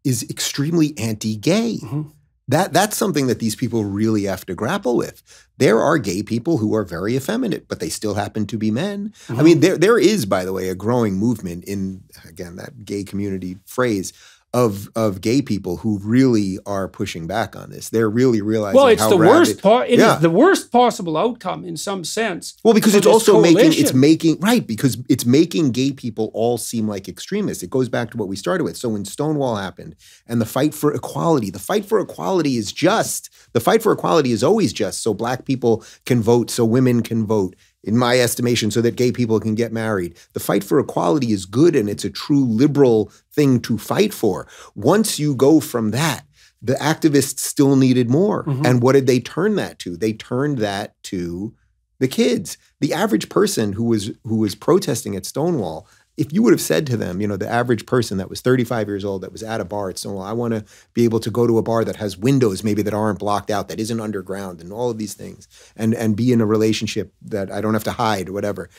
A: is extremely anti-gay. Mm-hmm. That that's something that these people really have to grapple with. There are gay people who are very effeminate, but they still happen to be men. Mm-hmm. I mean, there there is, by the way, a growing movement in again that gay community phrase of of gay people who really are pushing back on this. They're really realizing.
B: Well, it's the worst. part. it yeah. is the worst possible outcome in some sense.
A: Well, because it's also coalition. making it's making right because it's making gay people all seem like extremists. It goes back to what we started with. So when Stonewall happened and the fight for equality, the fight for equality is just. The fight for equality is always just. So black people can vote, so women can vote in my estimation, so that gay people can get married. The fight for equality is good and it's a true liberal thing to fight for. Once you go from that, the activists still needed more. Mm-hmm. And what did they turn that to? They turned that to the kids. The average person who was who was protesting at Stonewall if you would have said to them, you know, the average person that was 35 years old that was at a bar at Stonewall, I want to be able to go to a bar that has windows maybe that aren't blocked out, that isn't underground, and all of these things, and and be in a relationship that I don't have to hide or whatever.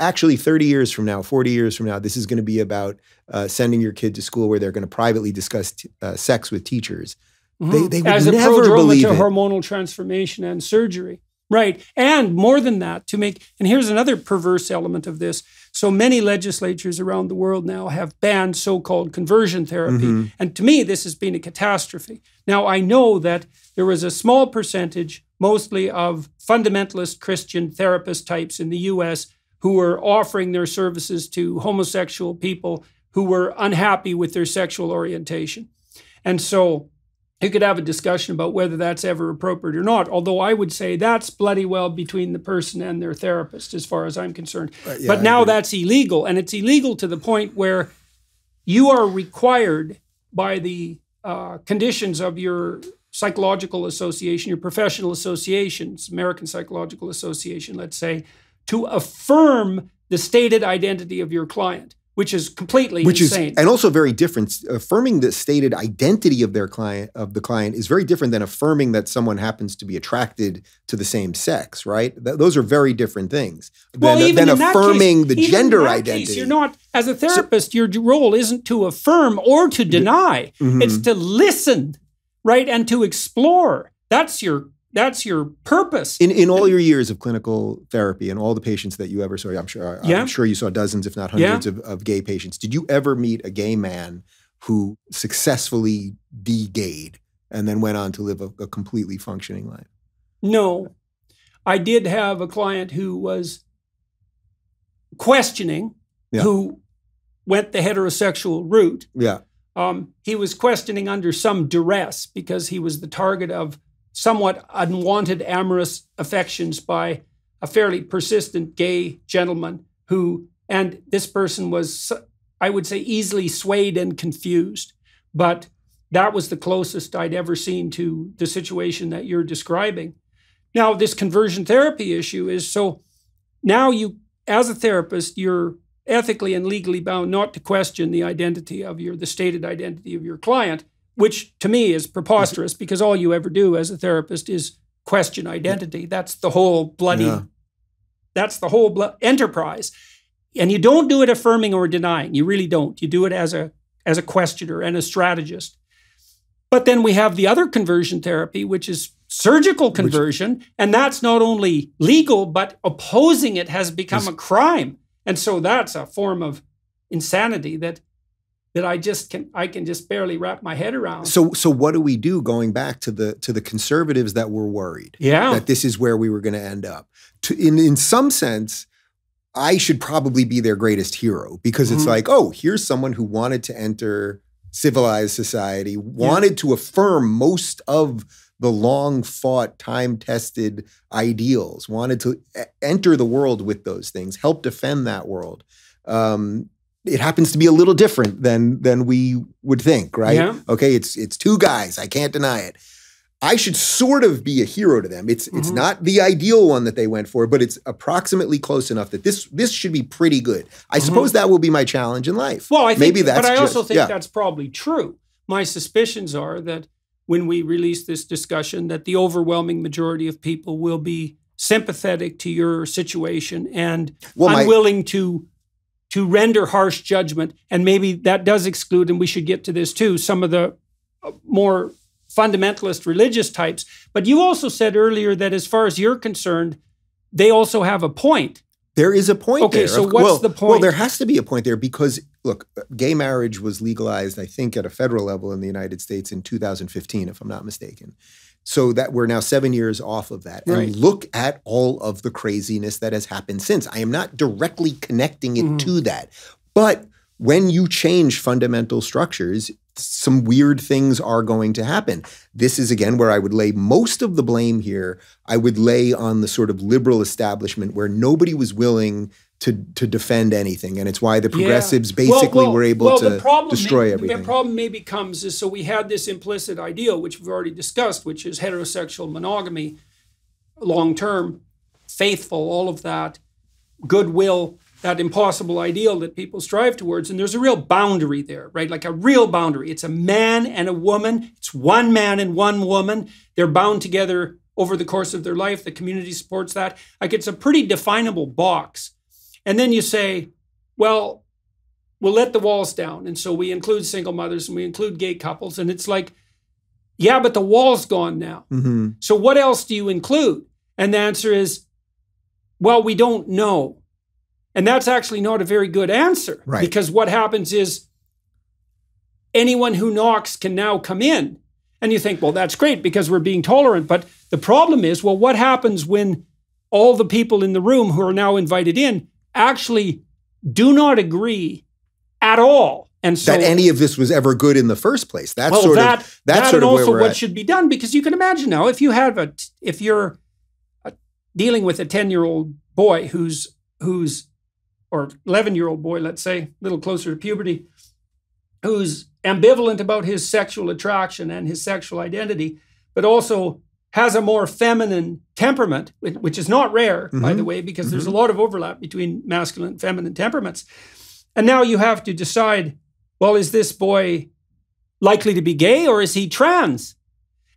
A: Actually, 30 years from now, 40 years from now, this is going to be about uh, sending your kid to school where they're going to privately discuss t- uh, sex with teachers. Mm-hmm. They, they would
B: As
A: never
B: a
A: believe
B: to hormonal transformation and surgery. Right. And more than that, to make, and here's another perverse element of this. So many legislatures around the world now have banned so called conversion therapy. Mm-hmm. And to me, this has been a catastrophe. Now, I know that there was a small percentage, mostly of fundamentalist Christian therapist types in the US, who were offering their services to homosexual people who were unhappy with their sexual orientation. And so you could have a discussion about whether that's ever appropriate or not. Although I would say that's bloody well between the person and their therapist, as far as I'm concerned. Uh, yeah, but now that's illegal, and it's illegal to the point where you are required by the uh, conditions of your psychological association, your professional associations, American Psychological Association, let's say, to affirm the stated identity of your client which is completely which insane.
A: is and also very different. Affirming the stated identity of their client of the client is very different than affirming that someone happens to be attracted to the same sex. Right? Th- those are very different things.
B: Well,
A: than,
B: even
A: than affirming
B: case,
A: the gender identity.
B: Case, you're not as a therapist. So, your role isn't to affirm or to deny. Mm-hmm. It's to listen, right, and to explore. That's your that's your purpose.
A: In in all your years of clinical therapy and all the patients that you ever saw, I'm sure yeah. I'm sure you saw dozens, if not hundreds, yeah. of, of gay patients. Did you ever meet a gay man who successfully de-gayed and then went on to live a, a completely functioning life?
B: No. I did have a client who was questioning, yeah. who went the heterosexual route.
A: Yeah.
B: Um, he was questioning under some duress because he was the target of somewhat unwanted amorous affections by a fairly persistent gay gentleman who, and this person was, I would say, easily swayed and confused. But that was the closest I'd ever seen to the situation that you're describing. Now, this conversion therapy issue is so now you, as a therapist, you're ethically and legally bound not to question the identity of your, the stated identity of your client which to me is mm-hmm. preposterous because all you ever do as a therapist is question identity. That's the whole bloody, yeah. that's the whole blo- enterprise. And you don't do it affirming or denying. You really don't. You do it as a as a questioner and a strategist. But then we have the other conversion therapy, which is surgical conversion, which, and that's not only legal, but opposing it has become a crime. And so that's a form of insanity that that I just can I can just barely wrap my head around.
A: So so what do we do going back to the to the conservatives that were worried
B: yeah.
A: that this is where we were going to end up? To, in in some sense I should probably be their greatest hero because mm-hmm. it's like, oh, here's someone who wanted to enter civilized society, wanted yeah. to affirm most of the long fought, time tested ideals, wanted to enter the world with those things, help defend that world. Um, it happens to be a little different than than we would think, right?
B: Yeah.
A: Okay, it's it's two guys. I can't deny it. I should sort of be a hero to them. It's it's
B: Mhm.
A: not the ideal one that they went for, but it's approximately close enough that this this should be pretty good. I
B: Mhm.
A: suppose that will be my challenge in life.
B: Well, I think,
A: maybe that's
B: but I
A: just,
B: also think
A: yeah.
B: that's probably true. My suspicions are that when we release this discussion, that the overwhelming majority of people will be sympathetic to your situation and
A: Well, my-
B: unwilling to to render harsh judgment. And maybe that does exclude, and we should get to this too, some of the uh, more fundamentalist religious types. But you also said earlier that as far as you're concerned, they also have a point.
A: There is a point
B: Okay,
A: there.
B: so what's
A: well,
B: the point?
A: Well, there has to be a point there because look, gay marriage was legalized, I think, at a federal level in the United States in 2015, if I'm not mistaken. So that we're now seven years off of that.
B: Right.
A: And look at all of the craziness that has happened since. I am not directly connecting it
B: Mhm.
A: to that. But when you change fundamental structures, some weird things are going to happen. This is again where I would lay most of the blame here. I would lay on the sort of liberal establishment where nobody was willing to to defend anything, and it's why the progressives
B: Well,
A: basically
B: well,
A: were able
B: well,
A: to
B: problem
A: destroy
B: may,
A: everything.
B: The problem maybe comes is so we had this implicit ideal, which we've already discussed, which is heterosexual monogamy, long term, faithful, all of that, goodwill, that impossible ideal that people strive towards. And there's a real boundary there, right? Like a real boundary. It's a man and a woman, it's one man and one woman. They're bound together over the course of their life. The community supports that. Like it's a pretty definable box. And then you say, well, we'll let the walls down. And so we include single mothers and we include gay couples. And it's like, yeah, but the wall's gone now.
A: Mhm.
B: So what else do you include? And the answer is, well, we don't know. And that's actually not a very good answer.
A: Right.
B: Because what happens is anyone who knocks can now come in. And you think, well, that's great because we're being tolerant. But the problem is, well, what happens when all the people in the room who are now invited in actually do not agree at all? And so
A: that any of this was ever good in the first place. That's
B: well,
A: sort
B: that,
A: of that's
B: that
A: sort
B: and
A: of where
B: also what
A: at.
B: should be done because you can imagine now if you have a if you're uh, dealing with a 10 year old boy who's who's or 11 year old boy let's say a little closer to puberty who's ambivalent about his sexual attraction and his sexual identity but also has a more feminine temperament which- is not rare by
A: Mhm.
B: the way because there's a lot of overlap between masculine and feminine temperaments and now you have to decide well is this boy likely to be gay or is he trans?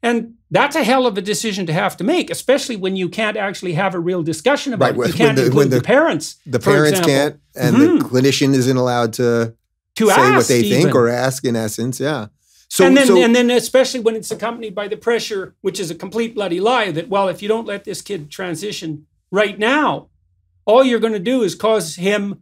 B: And that's a hell of a decision to have to make, especially when you can't actually have a real discussion about
A: Right,
B: it. You can't
A: when the- when
B: the,
A: the-
B: parents.
A: the parents can't, and
B: Mhm.
A: the clinician isn't allowed to
B: to
A: say what they think or ask. In essence, yeah. So,
B: and then,
A: so
B: and then, especially when it's accompanied by the pressure, which is a complete bloody lie, that well, if you don't let this kid transition right now, all you're going to do is cause him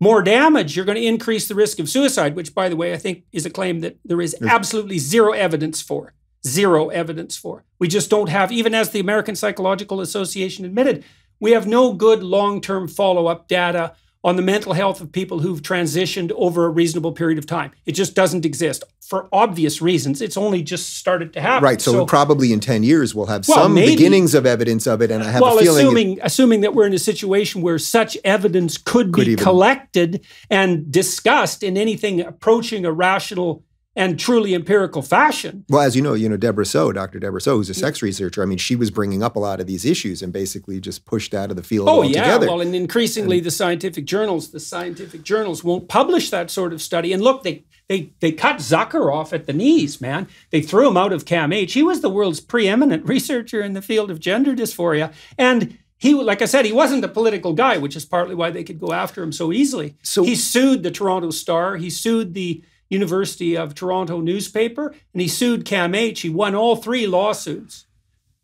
B: more damage. You're going to increase the risk of suicide, which, by the way, I think is a claim that there is absolutely zero evidence for. Zero evidence for. We just don't have, even as the American Psychological Association admitted, we have no good long term follow up data on the mental health of people who've transitioned over a reasonable period of time. It just doesn't exist for obvious reasons. It's only just started to happen.
A: right. So, probably in ten years we'll have
B: Well,
A: some
B: maybe.
A: beginnings of evidence of it, and I have
B: well,
A: a feeling. it-
B: assuming assuming that we're in a situation where such evidence could,
A: Could
B: be
A: even-
B: collected and discussed in anything approaching a rational and truly empirical fashion.
A: well, as you know, you know Debra Soh, Dr. Debra Soh, who's a sex researcher. I mean, she was bringing up a lot of these issues and basically just pushed out of the field
B: Oh
A: altogether.
B: yeah, well, and increasingly the scientific journals, the scientific journals won't publish that sort of study. And look, they they they cut Zucker off at the knees, man. They threw him out of CAMH. He was the world's preeminent researcher in the field of gender dysphoria, and he, like I said, he wasn't a political guy, which is partly why they could go after him so easily.
A: So-
B: he sued the Toronto Star. He sued the University of Toronto newspaper, and he sued CAMH. He won all three lawsuits.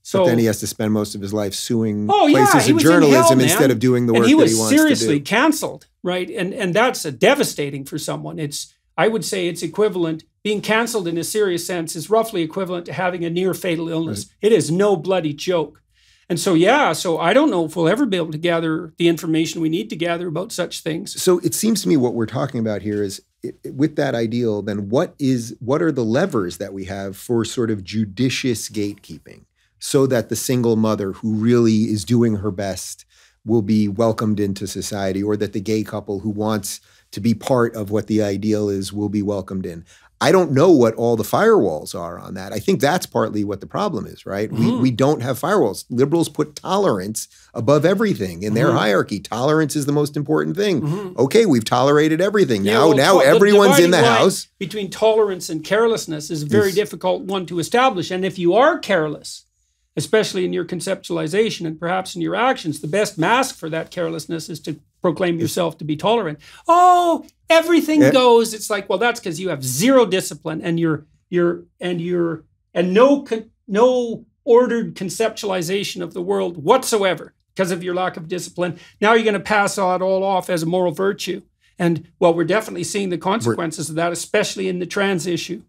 B: So
A: but then he has to spend most of his life suing
B: Oh
A: places
B: he
A: of
B: was in
A: journalism
B: hell,
A: instead of doing the work
B: and he
A: that
B: was
A: he wants
B: seriously
A: to do.
B: canceled, right? And and that's devastating for someone. It's I would say it's equivalent. Being canceled in a serious sense is roughly equivalent to having a near fatal illness. It is no bloody joke. And so yeah, so I don't know if we'll ever be able to gather the information we need to gather about such things.
A: So it seems to me what we're talking about here is it, it- with that ideal, then what is what are the levers that we have for sort of judicious gatekeeping so that the single mother who really is doing her best will be welcomed into society or that the gay couple who wants to be part of what the ideal is will be welcomed in. I don't know what all the firewalls are on that. I think that's partly what the problem is, right? Mm-hmm. We, we don't have firewalls. Liberals put tolerance above everything in their mm-hmm. hierarchy. Tolerance is the most important thing. Mm-hmm. Okay, we've tolerated everything. Yeah, now, well, now everyone's the in the house.
B: Between tolerance and carelessness is a very it's, difficult one to establish. And if you are careless, especially in your conceptualization and perhaps in your actions, the best mask for that carelessness is to proclaim yourself to be tolerant. Oh, everything yeah. goes. It's like, well, that's because you have zero discipline and you're you're and you're and no no ordered conceptualization of the world whatsoever because of your lack of discipline. Now you're going to pass it all off as a moral virtue. And well, we're definitely seeing the consequences we're, of that, especially in the trans issue.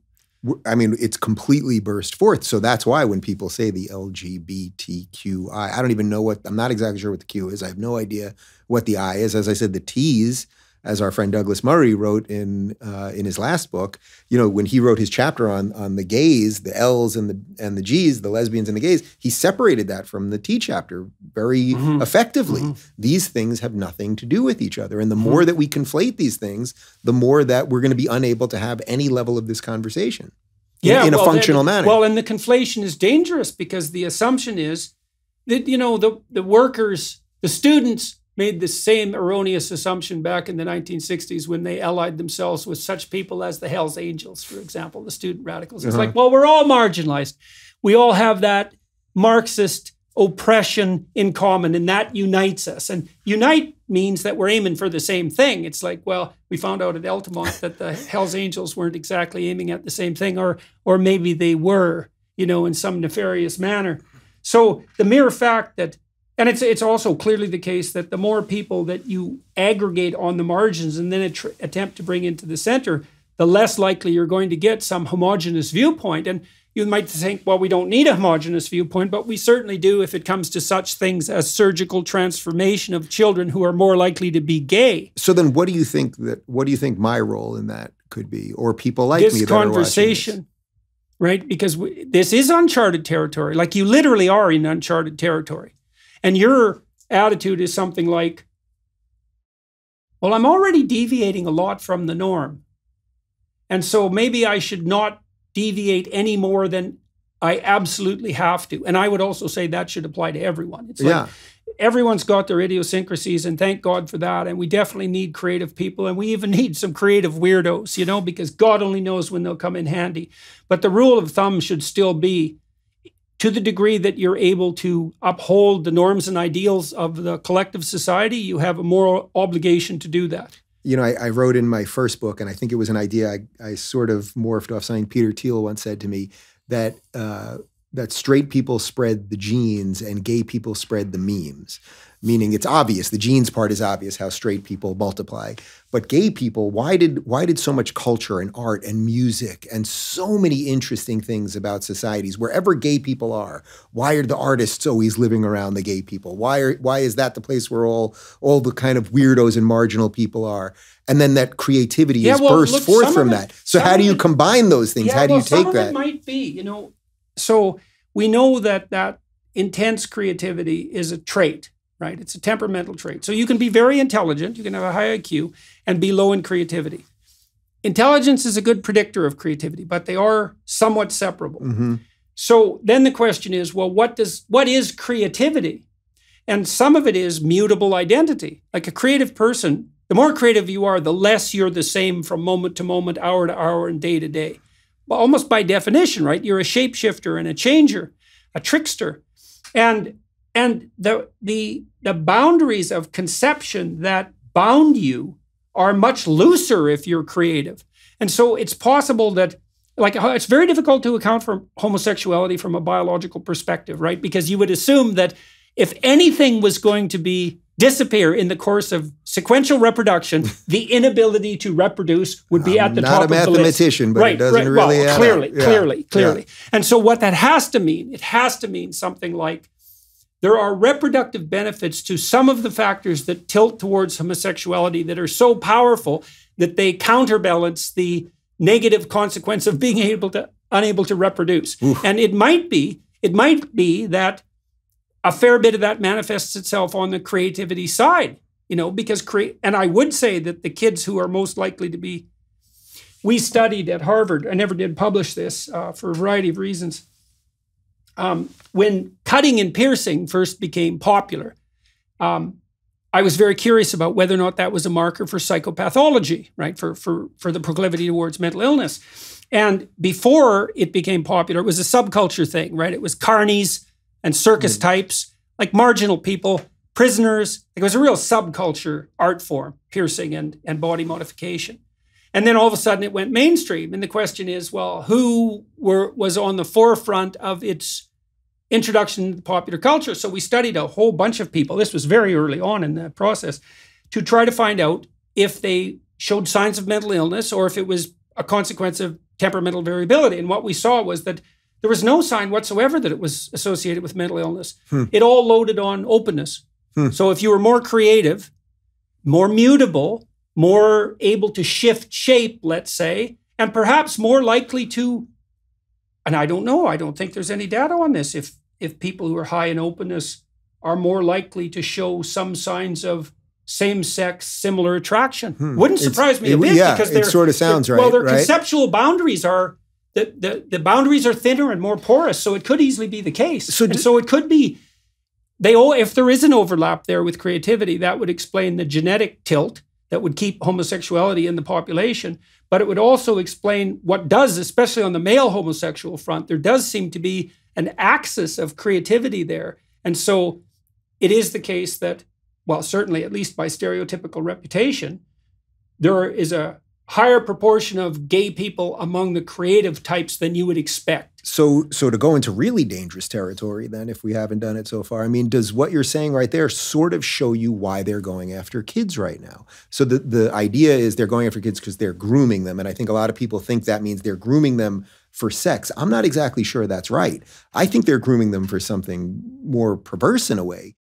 A: I mean, it's completely burst forth. So that's why when people say the LGBTQI, I don't even know what, I'm not exactly sure what the Q is. I have no idea what the I is. As I said, the T's, as our friend Douglas Murray wrote in uh, in his last book, you know, when he wrote his chapter on on the gays, the L's and the and the G's, the lesbians and the gays, he separated that from the T chapter very mm-hmm. effectively. Mm-hmm. These things have nothing to do with each other, and the mm-hmm. more that we conflate these things, the more that we're going to be unable to have any level of this conversation. In, yeah, in a well, functional manner.
B: Well, and the conflation is dangerous because the assumption is that you know the the workers, the students made the same erroneous assumption back in the 1960s when they allied themselves with such people as the Hells Angels, for example, the student radicals. It's uh-huh. like, well, we're all marginalized. We all have that Marxist oppression in common, and that unites us. And unite means that we're aiming for the same thing. It's like, well, we found out at Altamont that the Hells Angels weren't exactly aiming at the same thing, or or maybe they were, you know, in some nefarious manner. So the mere fact that and it's it's also clearly the case that the more people that you aggregate on the margins and then attempt to bring into the center, the less likely you're going to get some homogenous viewpoint. And you might think, well, we don't need a homogenous viewpoint, but we certainly do if it comes to such things as surgical transformation of children who are more likely to be gay.
A: So then, what do you think that? What do you think my role in that could be, or people like
B: this
A: me?
B: This conversation, right? Because we, this is uncharted territory. Like you literally are in uncharted territory. And your attitude is something like, well, I'm already deviating a lot from the norm. And so maybe I should not deviate any more than I absolutely have to. And I would also say that should apply to everyone. It's yeah. everyone's got their idiosyncrasies, and thank God for that. And we definitely need creative people, and we even need some creative weirdos, you know, because God only knows when they'll come in handy. But the rule of thumb should still be to the degree that you're able to uphold the norms and ideals of the collective society, you have a moral obligation to do that.
A: You know, I, I wrote in my first book, and I think it was an idea I, I, sort of morphed off something Peter Thiel once said to me that uh, that straight people spread the genes and gay people spread the memes meaning it's obvious the genes part is obvious how straight people multiply. But gay people why did why did so much culture and art and music and so many interesting things about societies wherever gay people are why are the artists always living around the gay people? Why are why is that the place where all all the kind of weirdos and marginal people are? And then that creativity yeah, is well, burst look, forth from it, that. So how do you it, combine those things? Yeah, how do well, you take that?
B: might be you know so we know that that intense creativity is a trait right? It's a temperamental trait. So you can be very intelligent, you can have a high IQ, and be low in creativity. Intelligence is a good predictor of creativity, but they are somewhat separable. Mm-hmm. So then the question is, well, what does what is creativity? And some of it is mutable identity. Like a creative person, the more creative you are, the less you're the same from moment to moment, hour to hour, and day to day. Almost by definition, right? You're a shapeshifter and a changer, a trickster. And and the the the boundaries of conception that bound you are much looser if you're creative and so it's possible that like it's very difficult to account for homosexuality from a biological perspective right because you would assume that if anything was going to be disappear in the course of sequential reproduction, the inability to reproduce would be I'm at the top of the list.
A: Not a mathematician, but right, it doesn't right. really
B: well, clearly, yeah. clearly, clearly. Yeah. And so what that has to mean, it has to mean something like there are reproductive benefits to some of the factors that tilt towards homosexuality that are so powerful that they counterbalance the negative consequence of being able to unable to reproduce. Oof. And it might be it might be that a fair bit of that manifests itself on the creativity side, you know, because create and I would say that the kids who are most likely to be we studied at Harvard. I never did publish this uh, for a variety of reasons. Um, when cutting and piercing first became popular, um, I was very curious about whether or not that was a marker for psychopathology, right? For for for the proclivity towards mental illness. And before it became popular, it was a subculture thing, right? It was carnies and circus mm. types, like marginal people, prisoners. It was a real subculture art form, piercing and, and body modification. And then all of a sudden it went mainstream. And the question is, well, who were was on the forefront of its introduction to popular culture. So we studied a whole bunch of people. This was very early on in the process to try to find out if they showed signs of mental illness or if it was a consequence of temperamental variability. And what we saw was that there was no sign whatsoever that it was associated with mental illness. Hmm. It all loaded on openness. Hmm. So if you were more creative, more mutable, more able to shift shape, let's say, and perhaps more likely to and I don't know. I don't think there's any data on this. If if people who are high in openness are more likely to show some signs of same-sex similar attraction, hmm. wouldn't surprise it's, me a bit
A: yeah,
B: because
A: it sort of sounds right.
B: Well, their
A: right?
B: conceptual boundaries are the, the the boundaries are thinner and more porous, so it could easily be the case. So, and so it could be they all if there is an overlap there with creativity, that would explain the genetic tilt that would keep homosexuality in the population but it would also explain what does, especially on the male homosexual front, there does seem to be an axis of creativity there. And so it is the case that, well, certainly, at least by stereotypical reputation, there is a higher proportion of gay people among the creative types than you would expect.
A: So so to go into really dangerous territory then if we haven't done it so far. I mean, does what you're saying right there sort of show you why they're going after kids right now? So the the idea is they're going after kids because they're grooming them and I think a lot of people think that means they're grooming them for sex. I'm not exactly sure that's right. I think they're grooming them for something more perverse in a way.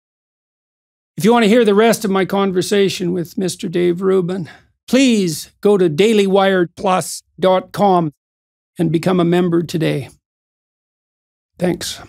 B: If you want to hear the rest of my conversation with Mr. Dave Rubin, please go to dailywireplus.com and become a member today. Thanks.